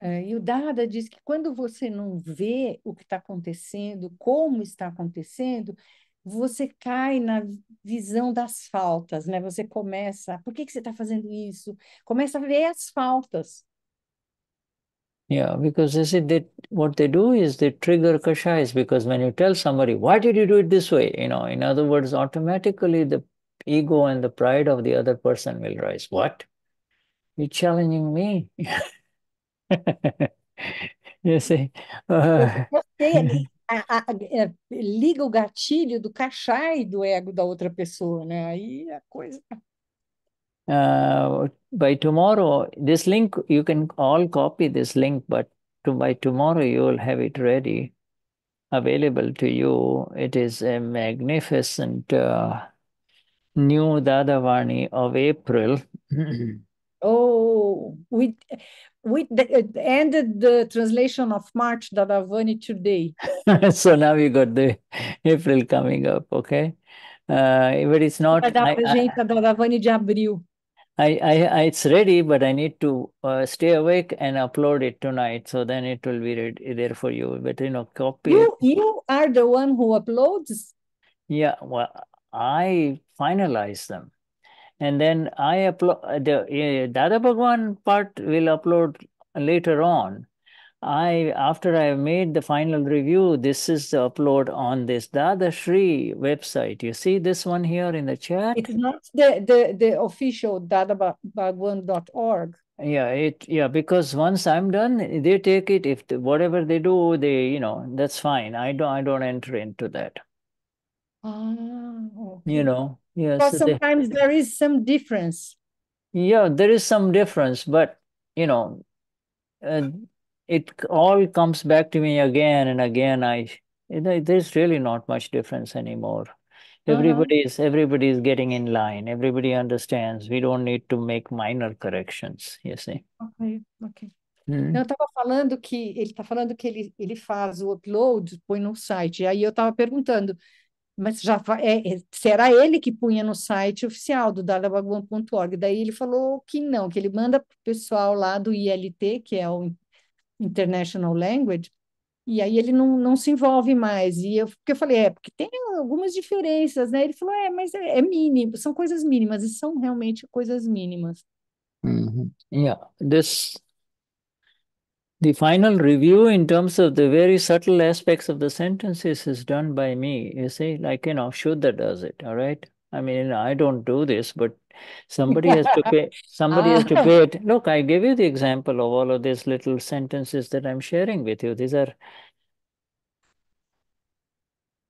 É, e o Dada diz que quando você não vê o que está acontecendo, como está acontecendo, você cai na visão das faltas, né? Você começa, por que que você está fazendo isso? Começa a ver as faltas. Yeah, because they see that what they do is they trigger kashais because when you tell somebody, why did you do it this way? You know, in other words, automatically the ego and the pride of the other person will rise. What? You're challenging me? (laughs) You see? Uh, Você a- a- é, liga o gatilho do cachai do ego da outra pessoa, né? Aí a coisa. uh, by tomorrow, this link, you can all copy this link, but to, by tomorrow you will have it ready, available to you. It is a magnificent uh, new Dadavani of April. Oh, we we ended the translation of March that I've Dadavani today. (laughs) So now you got the April coming up, okay? Uh, but it's not, I, I, gente a Dadavani de abril. I, I, it's ready, but I need to uh, stay awake and upload it tonight. So then it will be ready there for you. But you know, copy it. You you are the one who uploads? Yeah, well, I finalize them. And then I upload the uh, Dada Bhagwan part will upload later on. I after I have made the final review, this is the upload on this Dadashri website. You see this one here in the chat? It's not the the, the official dadabhagwan.org. Yeah, it yeah, because once I'm done, they take it. If the, whatever they do, they you know that's fine. I don't I don't enter into that. Ah, You know, yeah. So they, sometimes there is some difference. yeah, there is some difference, but you know, uh, it all comes back to me again and again. I there's really not much difference anymore. Uh-huh. Everybody is everybody is getting in line. Everybody understands. We don't need to make minor corrections. You see. Ok, ok. Hmm. Não, eu estava falando que ele está falando que ele, ele faz o upload, põe no site. Aí eu estava perguntando, mas já é, é- será ele que punha no site oficial do dadabhagwan.org? Daí ele falou que não, que ele manda para o pessoal lá do ILT, que é o International Language, e aí ele não, não se envolve mais. E eu, porque eu falei, é, porque tem algumas diferenças, né? Ele falou, é, mas é, é mínimo, são coisas mínimas, e são realmente coisas mínimas. Mhm. Yeah, this the final review in terms of the very subtle aspects of the sentences is done by me. You see, like you know, Shuddha does it, all right? I mean, I don't do this, but somebody has to pay. (laughs) Somebody has to ah. pay it. Look, I gave you the example of all of these little sentences that I'm sharing with you. These are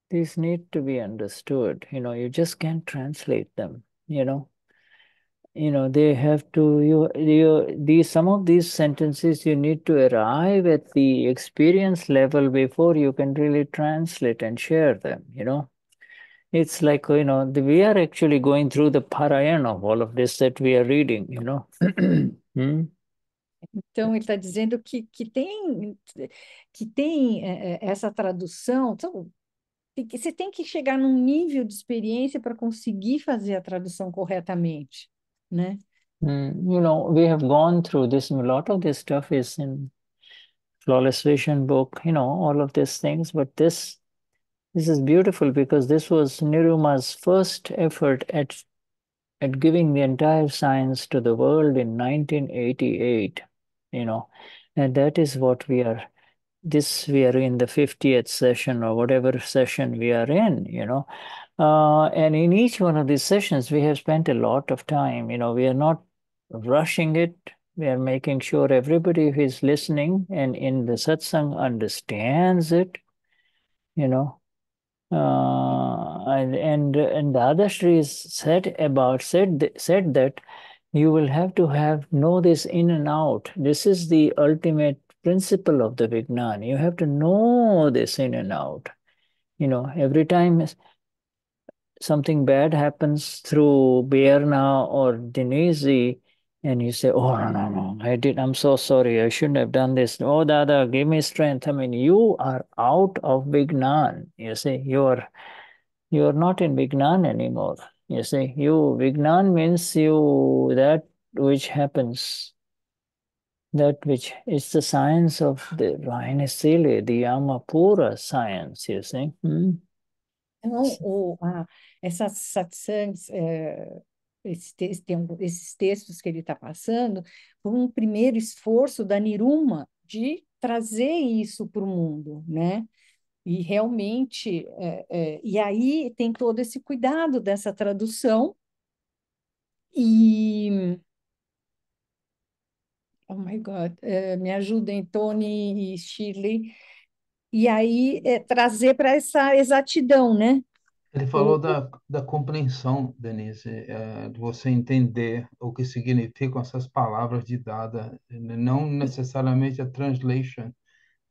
these need to be understood. You know, you just can't translate them. You know, you know they have to you you these some of these sentences you need to arrive at the experience level before you can really translate and share them you know it's like you know the, we are actually going through the parayan of all of this that we are reading you know (clears throat) Hmm? Então, ele está dizendo que, que tem, que tem é, é, essa tradução. Então, você tem que chegar num nível de experiência para conseguir fazer a tradução corretamente, né? Mm, you know, we have gone through this. A lot of this stuff is in Flawless Vision book, you know, all of these things. But this, this is beautiful because this was Niruma's first effort at at giving the entire science to the world in 1988. You know, and that is what we are. This we are in the 50th session or whatever session we are in. You know, uh, and in each one of these sessions, we have spent a lot of time. You know, we are not rushing it. We are making sure everybody who is listening and in the satsang understands it, you know. Uh, and and and the other Sri said about said said that you will have to have know this in and out. This is the ultimate principle of the Vignan. You have to know this in and out. You know, every time something bad happens through Bierna or Denize, and you say, Oh, no, no, no, I did, I'm so sorry, I shouldn't have done this. Oh, Dada, give me strength. I mean, you are out of Vignan. You see, you're you're not in Vignan anymore. You see, you Vignan means you that which happens, that which is the science of the reine Seele, the Amapura science, you see. Hmm? Então, o, a, essas satsangs, é, esse te- esses textos que ele está passando, foi um primeiro esforço da Niruma de trazer isso para o mundo, né? E realmente, é, é, e aí tem todo esse cuidado dessa tradução, e, oh my God, é, me ajudem, Tony e Shirley, e aí é, trazer para essa exatidão, né? Ele falou da, da compreensão, Denise, eh, de você entender o que significam essas palavras de dada, não necessariamente a translation.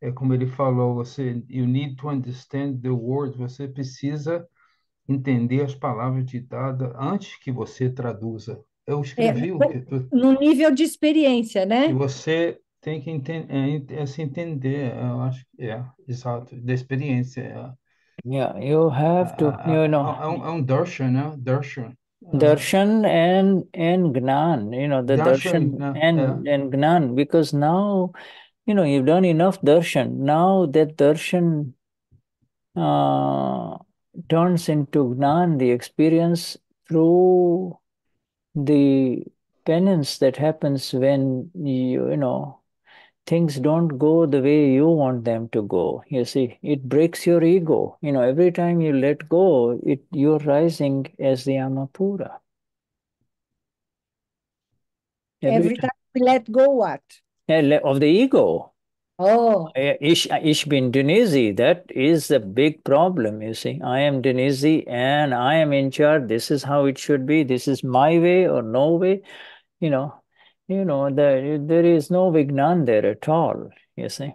É como ele falou, você, you need to understand the words, você precisa entender as palavras de dada antes que você traduza. Eu É, escrevi o que tu- no nível de experiência, que né? você tem que enten- é, se entender, eu acho que é, exato, da experiência. Yeah, you have to, é, you know, é um, é um darshan, né? Darshan. Darshan and and gnan, you know, the darshan, darshan and É. and gnan, because now, you know, you've done enough darshan. Now that darshan uh, turns into gnan, the experience through the penance that happens when you, you know, things don't go the way you want them to go. You see, it breaks your ego. You know, every time you let go, it you're rising as the Amapura. Every Every time we let go what? time of the ego. Oh, Uh, Ish, Ish bin Dunisi, that is a big problem, you see. I am Dunisi and I am in charge. This is how it should be. This is my way or no way. You know, you know, there, there is no Vignan there at all, you see.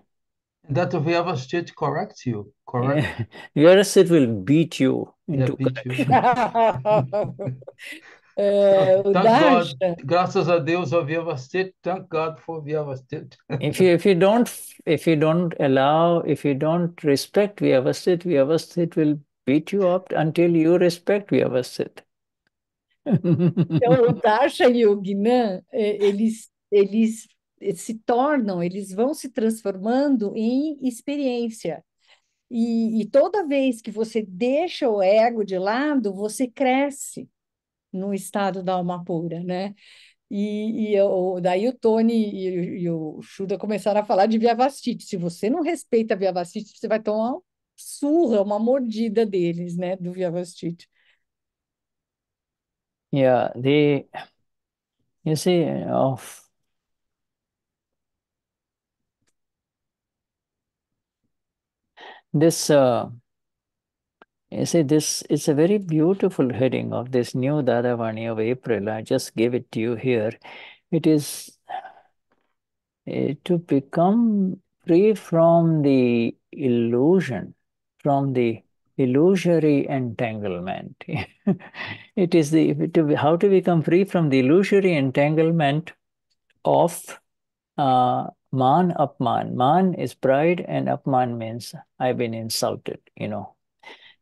That Vyavasthit corrects you, correct? Whereas (laughs) it will beat you Yeah, into beat you. correction. É, (laughs) o uh, Thank God, graças a Deus ao Vyavasthit, thank God for Vyavasthit. If you if you don't if you don't allow if you don't respect Vyavasthit, Vyavasthit will beat you up until you respect Vyavasthit. Então, o Darshan e o Gnan, é, eles, eles se tornam, eles vão se transformando em experiência. E, e toda vez que você deixa o ego de lado, você cresce no estado da alma pura, né? E, e eu- daí o Tony e, e o Shuda começaram a falar de Vyavastiti. Se você não respeita Vyavastiti, você vai tomar uma surra, uma mordida deles, né? Do Vyavastiti. Yeah, the you see, of this uh, you see this it's a very beautiful heading of this new Dadavani of April. I just gave it to you here. It is uh, to become free from the illusion, from the illusory entanglement. (laughs) it is the to, how to become free from the illusory entanglement of uh, man upman. Man is pride, and upman means I've been insulted. You know,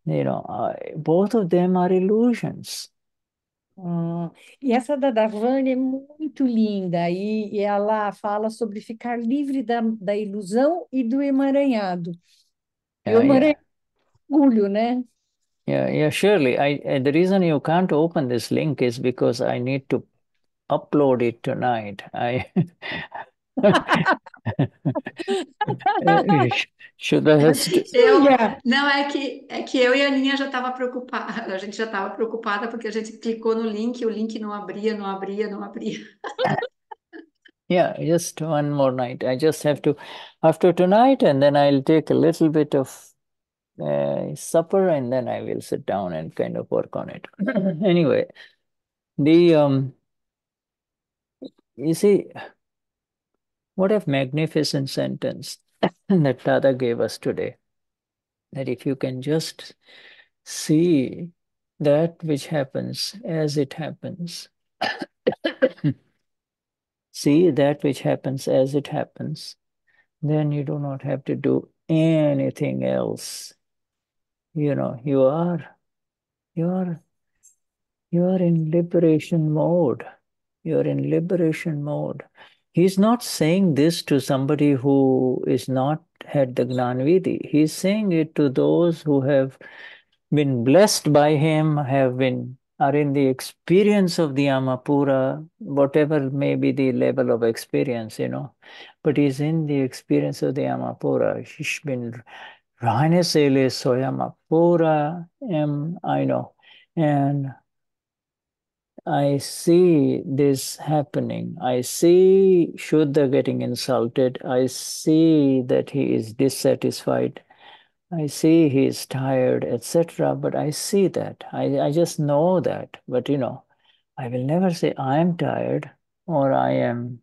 you know, uh, both of them are illusions. Hum, e essa da Davane é muito linda, e, e ela fala sobre ficar livre da, da ilusão e do emaranhado. E o yeah. emaranhado orgulho, né? Yeah, yeah, surely. I, the reason you can't open this link is because I need to upload it tonight. I (laughs) should I have st- Eu, Olha, não, é que, é que eu e a Aninha já estava preocupada, a gente já estava preocupada porque a gente clicou no link e o link não abria, não abria, não abria. yeah, just one more night. I just have to after tonight, and then I'll take a little bit of uh, supper, and then I will sit down and kind of work on it. (laughs) Anyway, the um, you see, what a magnificent sentence (laughs) that Dada gave us today. That if you can just see that which happens as it happens, (coughs) see that which happens as it happens, then you do not have to do anything else. You know, you are, you are, you are in liberation mode. You're in liberation mode. He's not saying this to somebody who is not had the Gnan Vidhi. He's saying it to those who have been blessed by him, have been are in the experience of the Amapura, whatever may be the level of experience, you know. But he's in the experience of the Amapura. He's been Rahanesele Soyamapura, am I know. And I see this happening. I see Shuddha getting insulted. I see that he is dissatisfied. I see he is tired, etc. But I see that. I, I just know that. But you know, I will never say I am tired or I am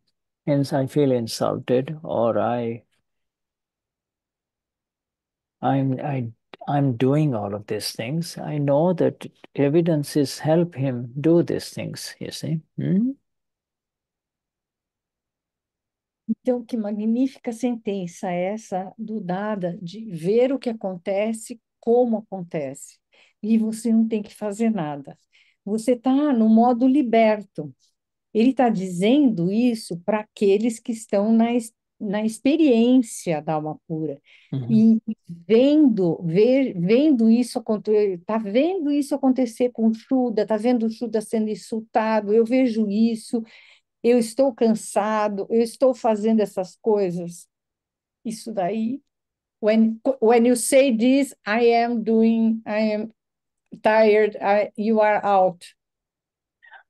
I feel insulted or I I'm I I'm doing all of these things. I know that evidences help him do these things, you see. Hmm? Então, que magnífica sentença essa do Dada, de ver o que acontece, como acontece. E você não tem que fazer nada. Você está no modo liberto. Ele está dizendo isso para aqueles que estão na, na experiência da alma pura. Mhm. E vendo, ver, vendo isso acontecer, está vendo isso acontecer com o Shuddha, está vendo o Shuddha sendo insultado, eu vejo isso, eu estou cansado, eu estou fazendo essas coisas. Isso daí, when, when you say this, I am doing, I am tired, I, you are out.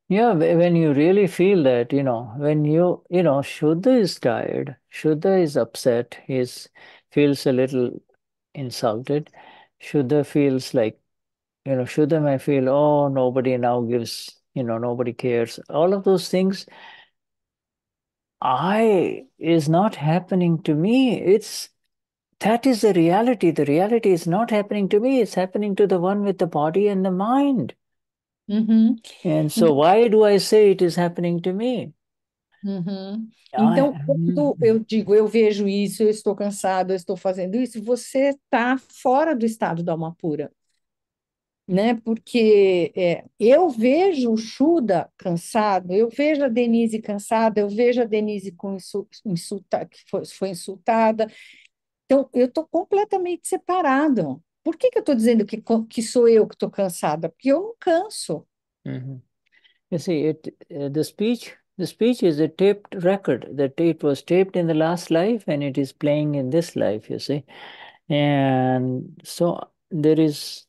Yeah, wh- when you really feel that, you know, when you, you know, Shuddha is tired, Shuddha is upset, he's feels a little insulted. Shuddha feels like, you know, Shuddha may feel, oh, nobody now gives, you know, nobody cares. All of those things I is not happening to me. It's that is the reality. The reality is not happening to me, it's happening to the one with the body and the mind. Uhum, And so why do I say it is happening to me? Uhum. Então, quando eu digo eu vejo isso, eu estou cansado, eu estou fazendo isso, você está fora do estado da alma pura. Né? Porque é, eu vejo o Shuddha cansado, eu vejo a Denise cansada, eu vejo a Denise com insu- insulta, que foi, foi insultada. Então, eu estou completamente separado. Por que que eu estou dizendo que, que sou eu que estou cansada? Porque eu não canso. Mhm. You see, it uh, the speech the speech is a taped record that it was taped in the last life and it is playing in this life, you see. And so there is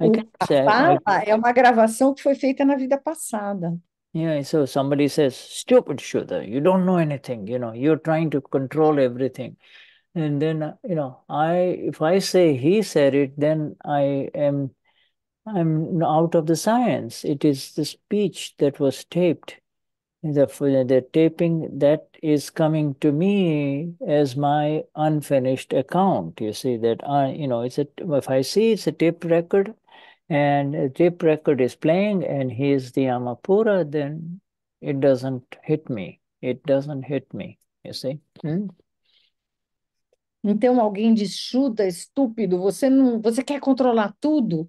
I can say, I, fala I, é uma gravação que foi feita na vida passada. yeah, so somebody says, stupid Shuddha, you don't know anything, you know, you're trying to control everything. And then, uh, you know, I, if I say he said it, then I am, I'm out of the science. It is the speech that was taped. The, the taping that is coming to me as my unfinished account. You see that I, you know, it's a if I see it's a tape record, and a tape record is playing, and he's the Amapura, then it doesn't hit me. It doesn't hit me. You see. Hmm? Então alguém diz, Shuddha, estúpido, você não, você quer controlar tudo?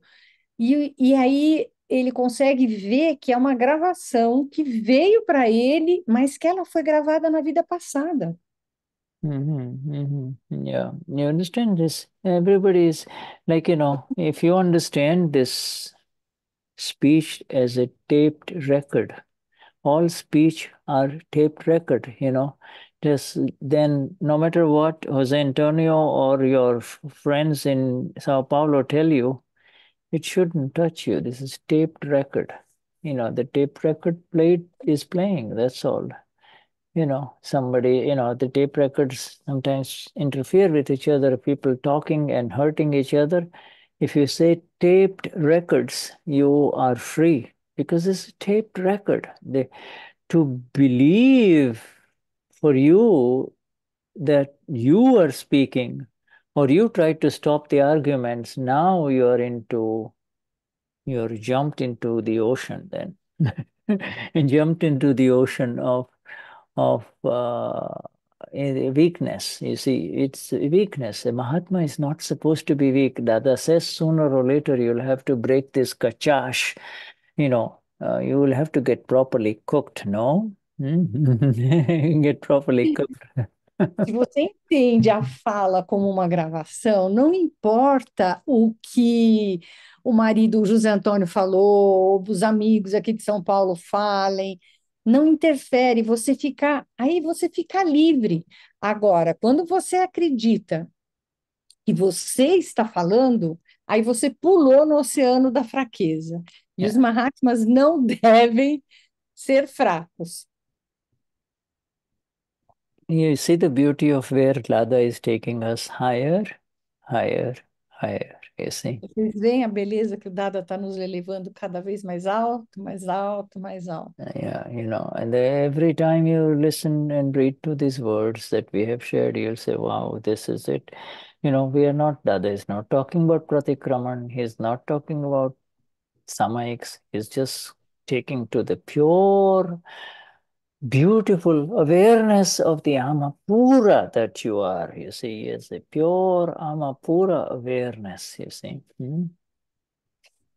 E, e aí ele consegue ver que é uma gravação que veio para ele, mas que ela foi gravada na vida passada. Mm-hmm, mm-hmm. Yeah, you understand this? Everybody is like, you know, if you understand this speech as a taped record, all speech are taped record, you know. Just then, no matter what Jose Antonio or your friends in Sao Paulo tell you, it shouldn't touch you. This is taped record. You know, the tape record plate is playing, that's all you know, somebody, you know, the tape records sometimes interfere with each other, people talking and hurting each other. If you say taped records, you are free because it's a taped record. The, to believe for you that you are speaking or you try to stop the arguments, now you're into, you're jumped into the ocean then. and (laughs) jumped into the ocean of of uh, weakness. You see, it's weakness. A Mahatma is not supposed to be weak. Dada says sooner or later you'll have to break this kachaash. You know, uh, you will have to get properly cooked, no? (laughs) get properly cooked. (laughs) Se você entende a fala como uma gravação, não importa o que o marido o José Antônio falou, os amigos aqui de São Paulo falem, não interfere, você fica, aí você fica livre. Agora, quando você acredita que você está falando, aí você pulou no oceano da fraqueza. E os Mahatmas não (laughs) devem ser fracos. You see the beauty of where Dada is taking us higher, higher, higher. You see? Vocês veem a beleza que o Dada está nos elevando cada vez mais alto, mais alto, mais alto. Uh, yeah, you know, and every time you listen and read to these words that we have shared, you'll say, wow, this is it. You know, we are not, Dada is not talking about Pratikraman. He's not talking about Samayiks. He's just taking to the pure, beautiful awareness of the Amapura that you are. You see, it's a pure Amapura awareness, you see. Hmm?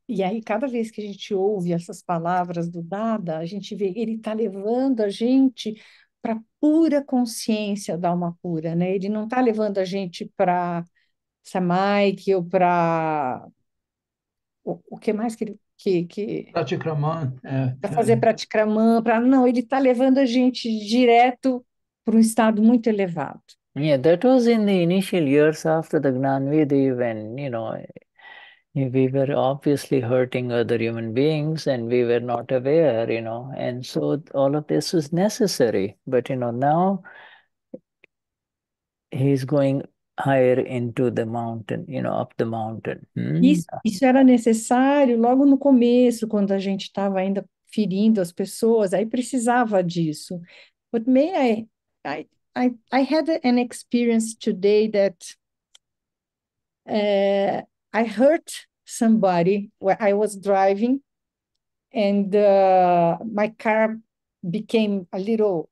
E aí, cada vez que a gente ouve essas palavras do Dada, a gente vê ele está levando a gente para pura consciência da alma pura, né? Ele não está levando a gente para Samaik ou para o, o que mais que ele que, que Pratikraman, é, para fazer Pratikramã, para não, ele está levando a gente direto para um estado muito elevado. Yeah, that was in the initial years after the Gnanvidi when, you know, we were obviously hurting other human beings and we were not aware, you know, and so all of this was necessary. But, you know, now he's going higher into the mountain, you know, up the mountain. Hmm? Isso, isso era necessário logo no começo, quando a gente estava ainda ferindo as pessoas, aí precisava disso. But may I, I, I, I had an experience today that uh, I hurt somebody where I was driving and uh, my car became a little,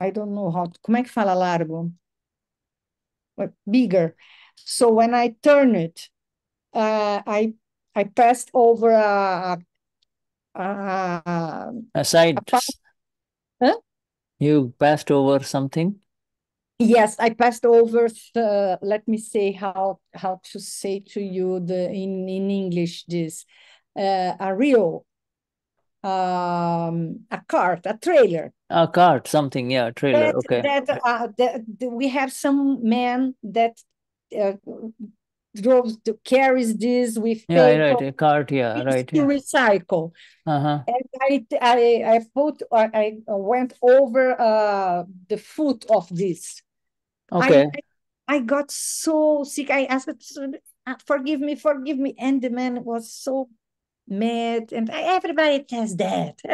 I don't know how, como é que fala largo? Bigger. So when I turned it, uh, I I passed over a a, a side. a huh? You passed over something. Yes, I passed over. The, let me say how how to say to you the in in English this uh, a real um, a cart, a trailer. A cart, something, yeah, trailer. That, okay. That, uh, that, we have some men that uh, drove to carries this with Yeah, paper right. A cart. Yeah, things right. to Yeah. recycle. Uh-huh. And I, I, I put, I, I went over uh, the foot of this. Okay. I, I got so sick. I asked, "Uh, forgive me, forgive me. And the man was so mad. And everybody does that. (laughs)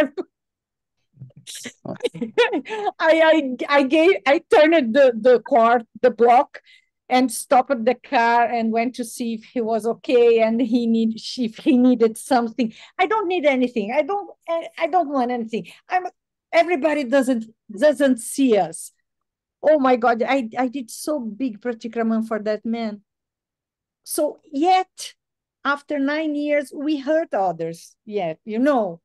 I, I, I gave, I turned the, the car, the block, and stopped the car and went to see if he was okay and he need if he needed something. I don't need anything. I don't, I I don't want anything. I'm, everybody doesn't, doesn't see us. Oh my God, I, I did so big pratikraman for that man. So yet, after nine years, we hurt others yet, you know.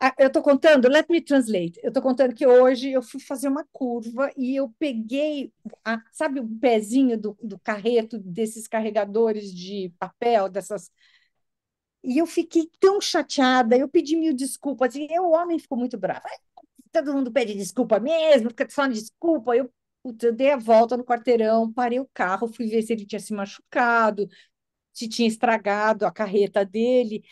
Ah, Eu estou contando, let me translate. Eu estou contando que hoje eu fui fazer uma curva e eu peguei, a- sabe, o pezinho do, do carreto desses carregadores de papel, dessas. E eu fiquei tão chateada, eu pedi mil desculpas, e o homem ficou muito bravo. "Ai, Todo mundo pede desculpa mesmo, fica falando desculpa. Eu, eu dei a volta no quarteirão, parei o carro, fui ver se ele tinha se machucado, se tinha estragado a carreta dele.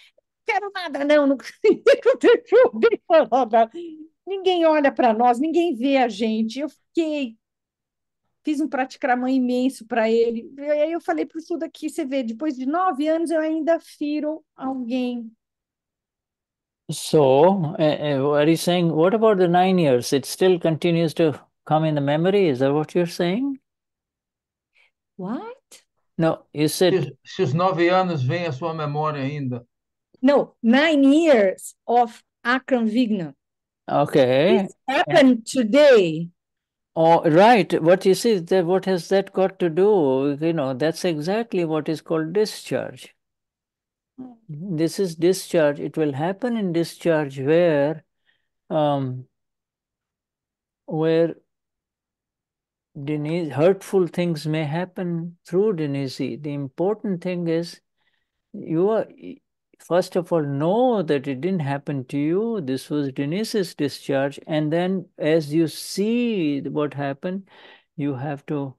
Quero nada, não, não (laughs) quero nada. Ninguém olha para nós, ninguém vê a gente. Eu fiquei, fiz um praticramã imenso para ele. E aí eu falei para o Suda aqui, você vê, depois de nove anos eu ainda firo alguém. So, uh, are you saying, what about the nine years? It still continues to come in the memory? Is that what you're saying? What? No, you said, Se, se os nove anos vêm à sua memória ainda. No, nine years of Akram Vignan. okay. It happened today. Oh, right. What you see, that what has that got to do? You know, that's exactly what is called discharge. This is discharge. It will happen in discharge where, um, where Denize, hurtful things may happen through Denize. The important thing is you are, first of all, know that it didn't happen to you. This was Denize's discharge. And then as you see what happened, you have to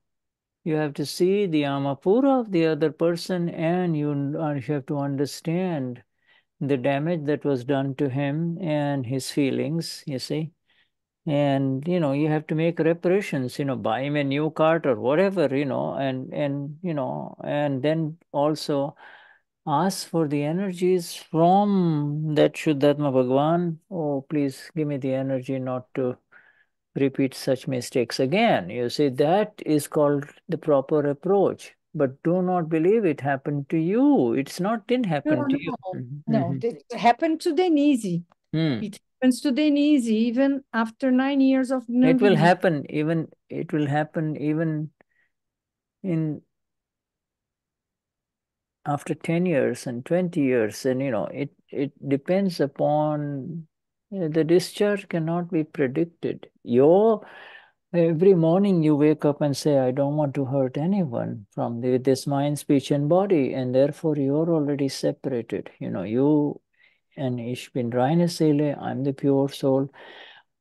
you have to see the amapura of the other person and you, uh, you have to understand the damage that was done to him and his feelings, you see. And you know, you have to make reparations, you know, buy him a new cart or whatever, you know, and and you know, and then also ask for the energies from that Shuddhatma Bhagwan. Oh, please give me the energy not to repeat such mistakes again. You see, that is called the proper approach. But do not believe it happened to you. It's not didn't happen No, to you. no, Mhm, no. mhm. It happened to Denize. Hmm. It happens to Denize even after nine years of It will happen even it will happen even in after 10 years and 20 years and you know it it depends upon uh, the discharge cannot be predicted. Your every morning you wake up and say i don't want to hurt anyone from the, this mind speech and body and therefore you're already separated. You know you and ich bin reine seele i'm the pure soul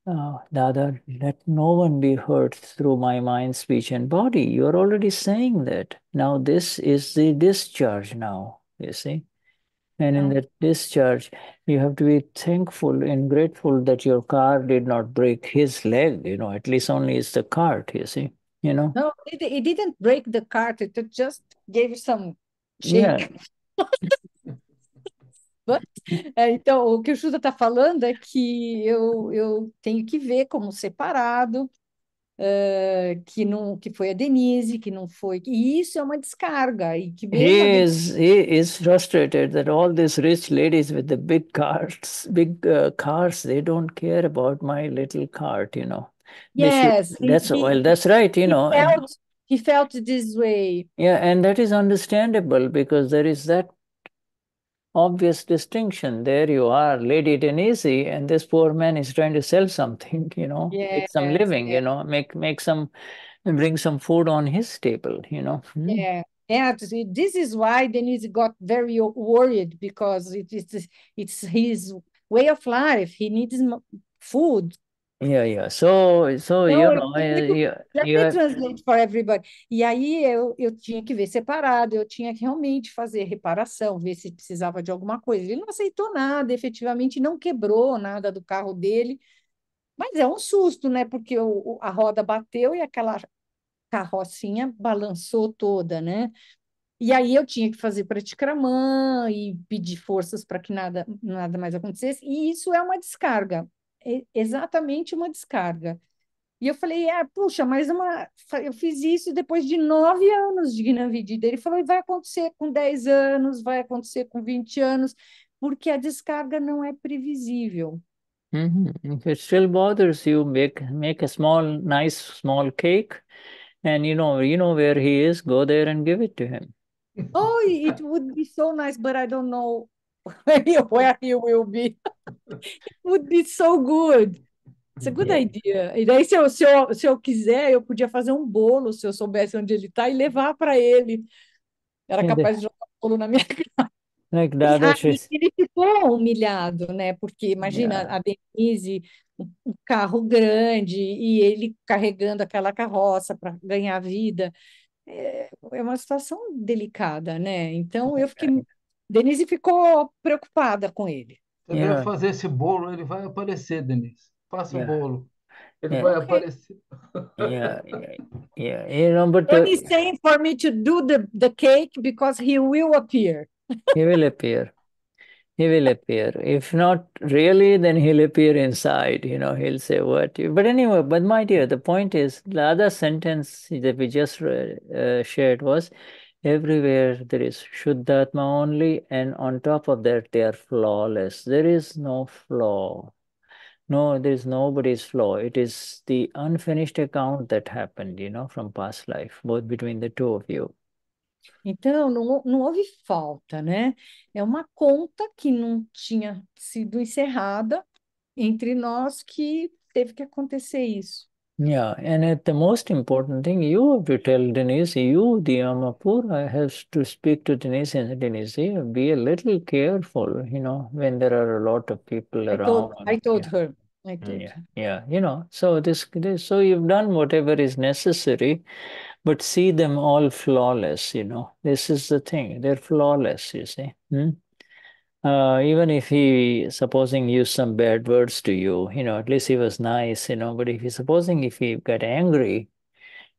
uh, Dada, let no one be hurt through my mind, speech, and body. You're already saying that. Now, this is the discharge now, you see. And in that discharge, you have to be thankful and grateful that your car did not break his leg, you know, at least only it's the cart, you see, you know. No, it, it didn't break the cart. It just gave some Yeah. shake. (laughs) But, é, então, o que o Shuda está falando é que eu, eu tenho que ver como separado, eh, que não que foi a Denise, que não foi. E isso é uma descarga, e que He is he is frustrated that all these rich ladies with the big cars, big uh, cars, they don't care about my little cart, you know. They. Yes, That's he, well, that's right, you know, felt he felt this way. yeah, and that is understandable because there is that obvious distinction. There you are, Lady Denize, and this poor man is trying to sell something, (laughs) you know, make some Yes, living, you know, make make some bring some food on his table, you know. Hmm. yeah. Yeah, this this is why Denize got very worried because it is it's his way of life. He needs food. Yeah, yeah. So, so you eu know, tive que you, let you me have, translate for everybody. E aí eu, eu tinha que ver separado, eu tinha que realmente fazer reparação, ver se precisava de alguma coisa. Ele não aceitou nada, efetivamente não quebrou nada do carro dele, mas é um susto, né? Porque o, a roda bateu e aquela carrocinha balançou toda, né? E aí eu tinha que fazer praticramã e pedir forças para que nada, nada mais acontecesse, e isso é uma descarga, é exatamente uma descarga. E eu falei, ah, puxa, mas uma, eu fiz isso depois de nove anos de Gnavidida. Ele falou, vai acontecer com 10 anos, vai acontecer com 20 anos, porque a descarga não é previsível. Mhm. If it still bothers you, make make a small, nice small cake, and you know, you know where he is, go there and give it to him. Oh, it (laughs) would be so nice, but I don't know where he will be. It would be so good. It's a good Yeah. idea. E daí, se eu, se eu, se eu quiser, eu podia fazer um bolo, se eu soubesse onde ele está, e levar para ele. Era the- capaz de jogar o bolo na minha cara. like E, other ah, ele ficou humilhado, né? Porque imagina Yeah. a Denise, um um carro grande, e ele carregando aquela carroça para ganhar vida. É, é uma situação delicada, né? Então eu fiquei. Denize ficou preocupada com ele. Você deve Yeah. fazer esse bolo, ele vai aparecer, Denize. Faça o bolo. Ele Yeah. vai Ok. aparecer. yeah, yeah, yeah. You know, but And uh, he's saying for me to do the, the cake because he will appear. he will appear. He will appear. If not really, then he'll appear inside. You know, he'll say what. you- But anyway, but my dear, the point is the other sentence that we just read, uh, shared was everywhere there is Shuddhatma only, and on top of that, they are flawless. There is no flaw. No, there is nobody's flaw. It is the unfinished account that happened, you know, from past life, both between the two of you. Então, não, não houve falta, né? É uma conta que não tinha sido encerrada entre nós que teve que acontecer isso. Yeah, and at the most important thing, you have to tell Denize, you, the Amapura, has to speak to Denize and Denize, be a little careful, you know, when there are a lot of people I told, around. I told Yeah, her. I told yeah, her. yeah. You know, so this, this, so you've done whatever is necessary, but see them all flawless, you know. This is the thing. They're flawless, you see. Hmm? Uh, even if he, supposing, used some bad words to you, you know, at least he was nice, you know, but if he, supposing if he got angry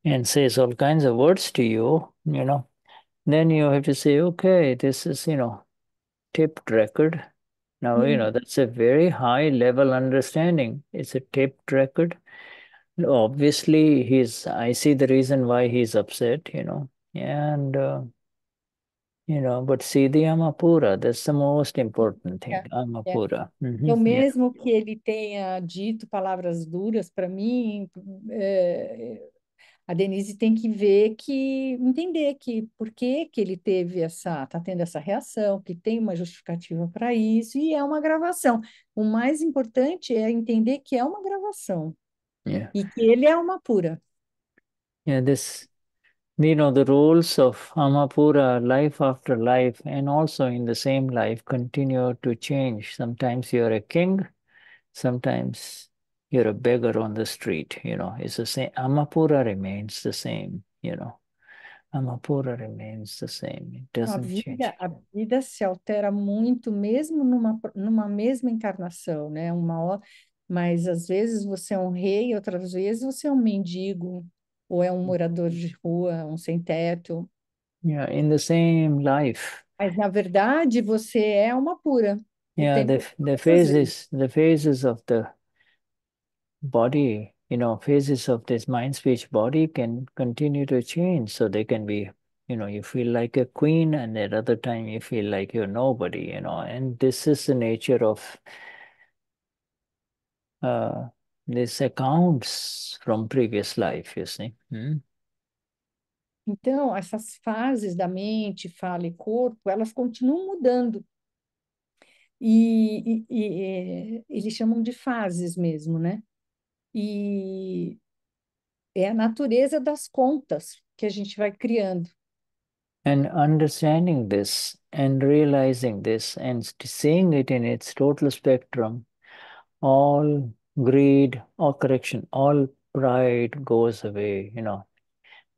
and says all kinds of words to you, you know, then you have to say, okay, this is, you know, taped record. Now, you know, that's a very high level understanding. It's a taped record. Obviously, he's, I see the reason why he's upset, you know, and, uh, you know, but see the Amapura, that's the most important thing, É, é. Amapura. Mhm, Então, yeah. mesmo que ele tenha dito palavras duras para mim, é, a Denise tem que ver que, entender que por que que ele teve essa, tá tendo essa reação, que tem uma justificativa para isso, e é uma gravação. O mais importante é entender que é uma gravação Yeah. e que ele é uma pura. Yeah, this, you know, the rules of Amapura, life after life, and also in the same life, continue to change. Sometimes you're a king, sometimes you're a beggar on the street, you know, it's the same. Amapura remains the same, you know. Amapura remains the same. It A doesn't change. vida, a vida se altera muito, mesmo numa, numa mesma encarnação, né? Uma, mas às vezes você é um rei, outras vezes você é um mendigo, ou é um morador de rua, um sem-teto. Yeah, in the same life. Mas, na verdade, você é uma pura. Yeah, the the phases, the phases of the body, you know, phases of this mind speech body can continue to change. So they can be, you know, you feel like a queen, and at other time you feel like you're nobody, you know. And this is the nature of uh these accounts from previous life, you see. Hmm? Então, essas fases da mente, fala e corpo, elas continuam mudando. E, e- e, eles chamam de fases mesmo, né? E é a natureza das contas que a gente vai criando. And understanding this and realizing this and seeing it in its total spectrum, all greed, or correction, all pride goes away, you know.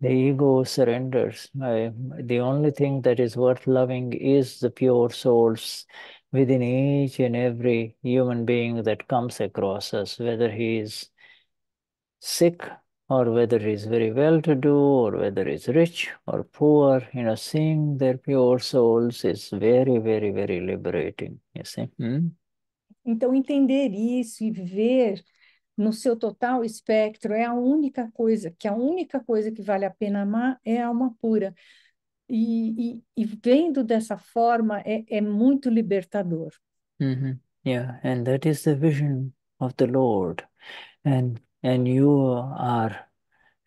The ego surrenders. I, the only thing that is worth loving is the pure souls within each and every human being that comes across us, whether he is sick or whether he's very well to do or whether he's rich or poor, you know, seeing their pure souls is very, very, very liberating, you see. Hmm? Então, entender isso e ver no seu total espectro é a única coisa, que a única coisa que vale a pena amar é a alma pura. E, e, e vendo dessa forma é, é muito libertador. Mhm. Yeah, and that is the vision of the Lord. And and you are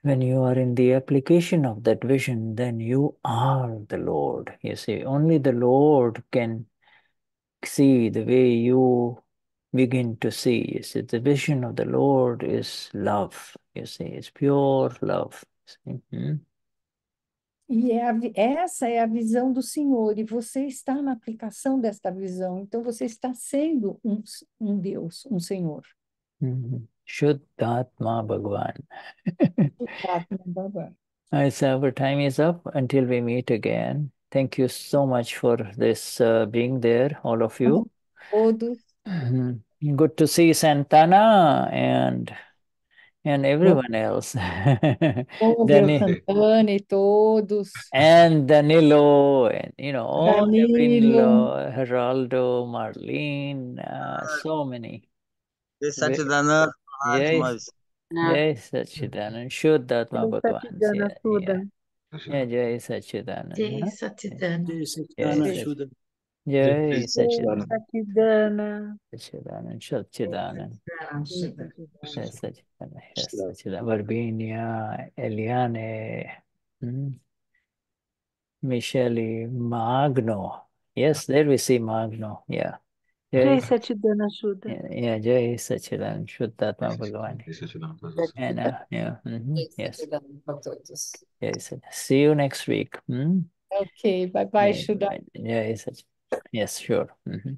when you are in the application of that vision, then you are the Lord. You see, only the Lord can see the way you begin to see. You see, the vision of the Lord is love. You see, it's pure love. Hmm? E é a essa é a visão do Senhor, e você está na aplicação desta visão, então você está sendo um, um Deus, um Senhor. Mhm. Shuddhatma Bhagwan. (laughs) Baba. Alright, so our time is up until we meet again. Thank you so much for this uh, being there, all of you. Todos. Good to see Santana and and everyone else. (laughs) vamos ver o Dani Santana e todos, and Danilo and you know all Danilo, Gabrielo, Geraldo, Marlene, uh, so many. Jai Ve- Satchidanand Jai Mahatmas. Jai Satchidanand, Shuddhatma Bhagavan. Satidana Yeah, Suda. yeah, Jai Satchidanand. Jai huh? Satidana. Jai Jai Satchidanand Sat- Shuddha. Jai Jai Satchidanand, Satidana. Satchidanand, Satchidanand. Yes, Satchidanand, yes, Satchidanand. Virginia, Eliane, hmm, Michele, Magno. Yes, there we see Magno. Yeah. Jai Jai, Satidana Shuddha. yeah, yeah, Jai Satchidanand, Shuddhatma Bhagavan. And uh, yeah, mhm, yes, Jai Satchidanand. See you next week. Hmm? ok, bye bye, Yeah, Shuddha. Jai Satchidanand. Yes, sure. mhm.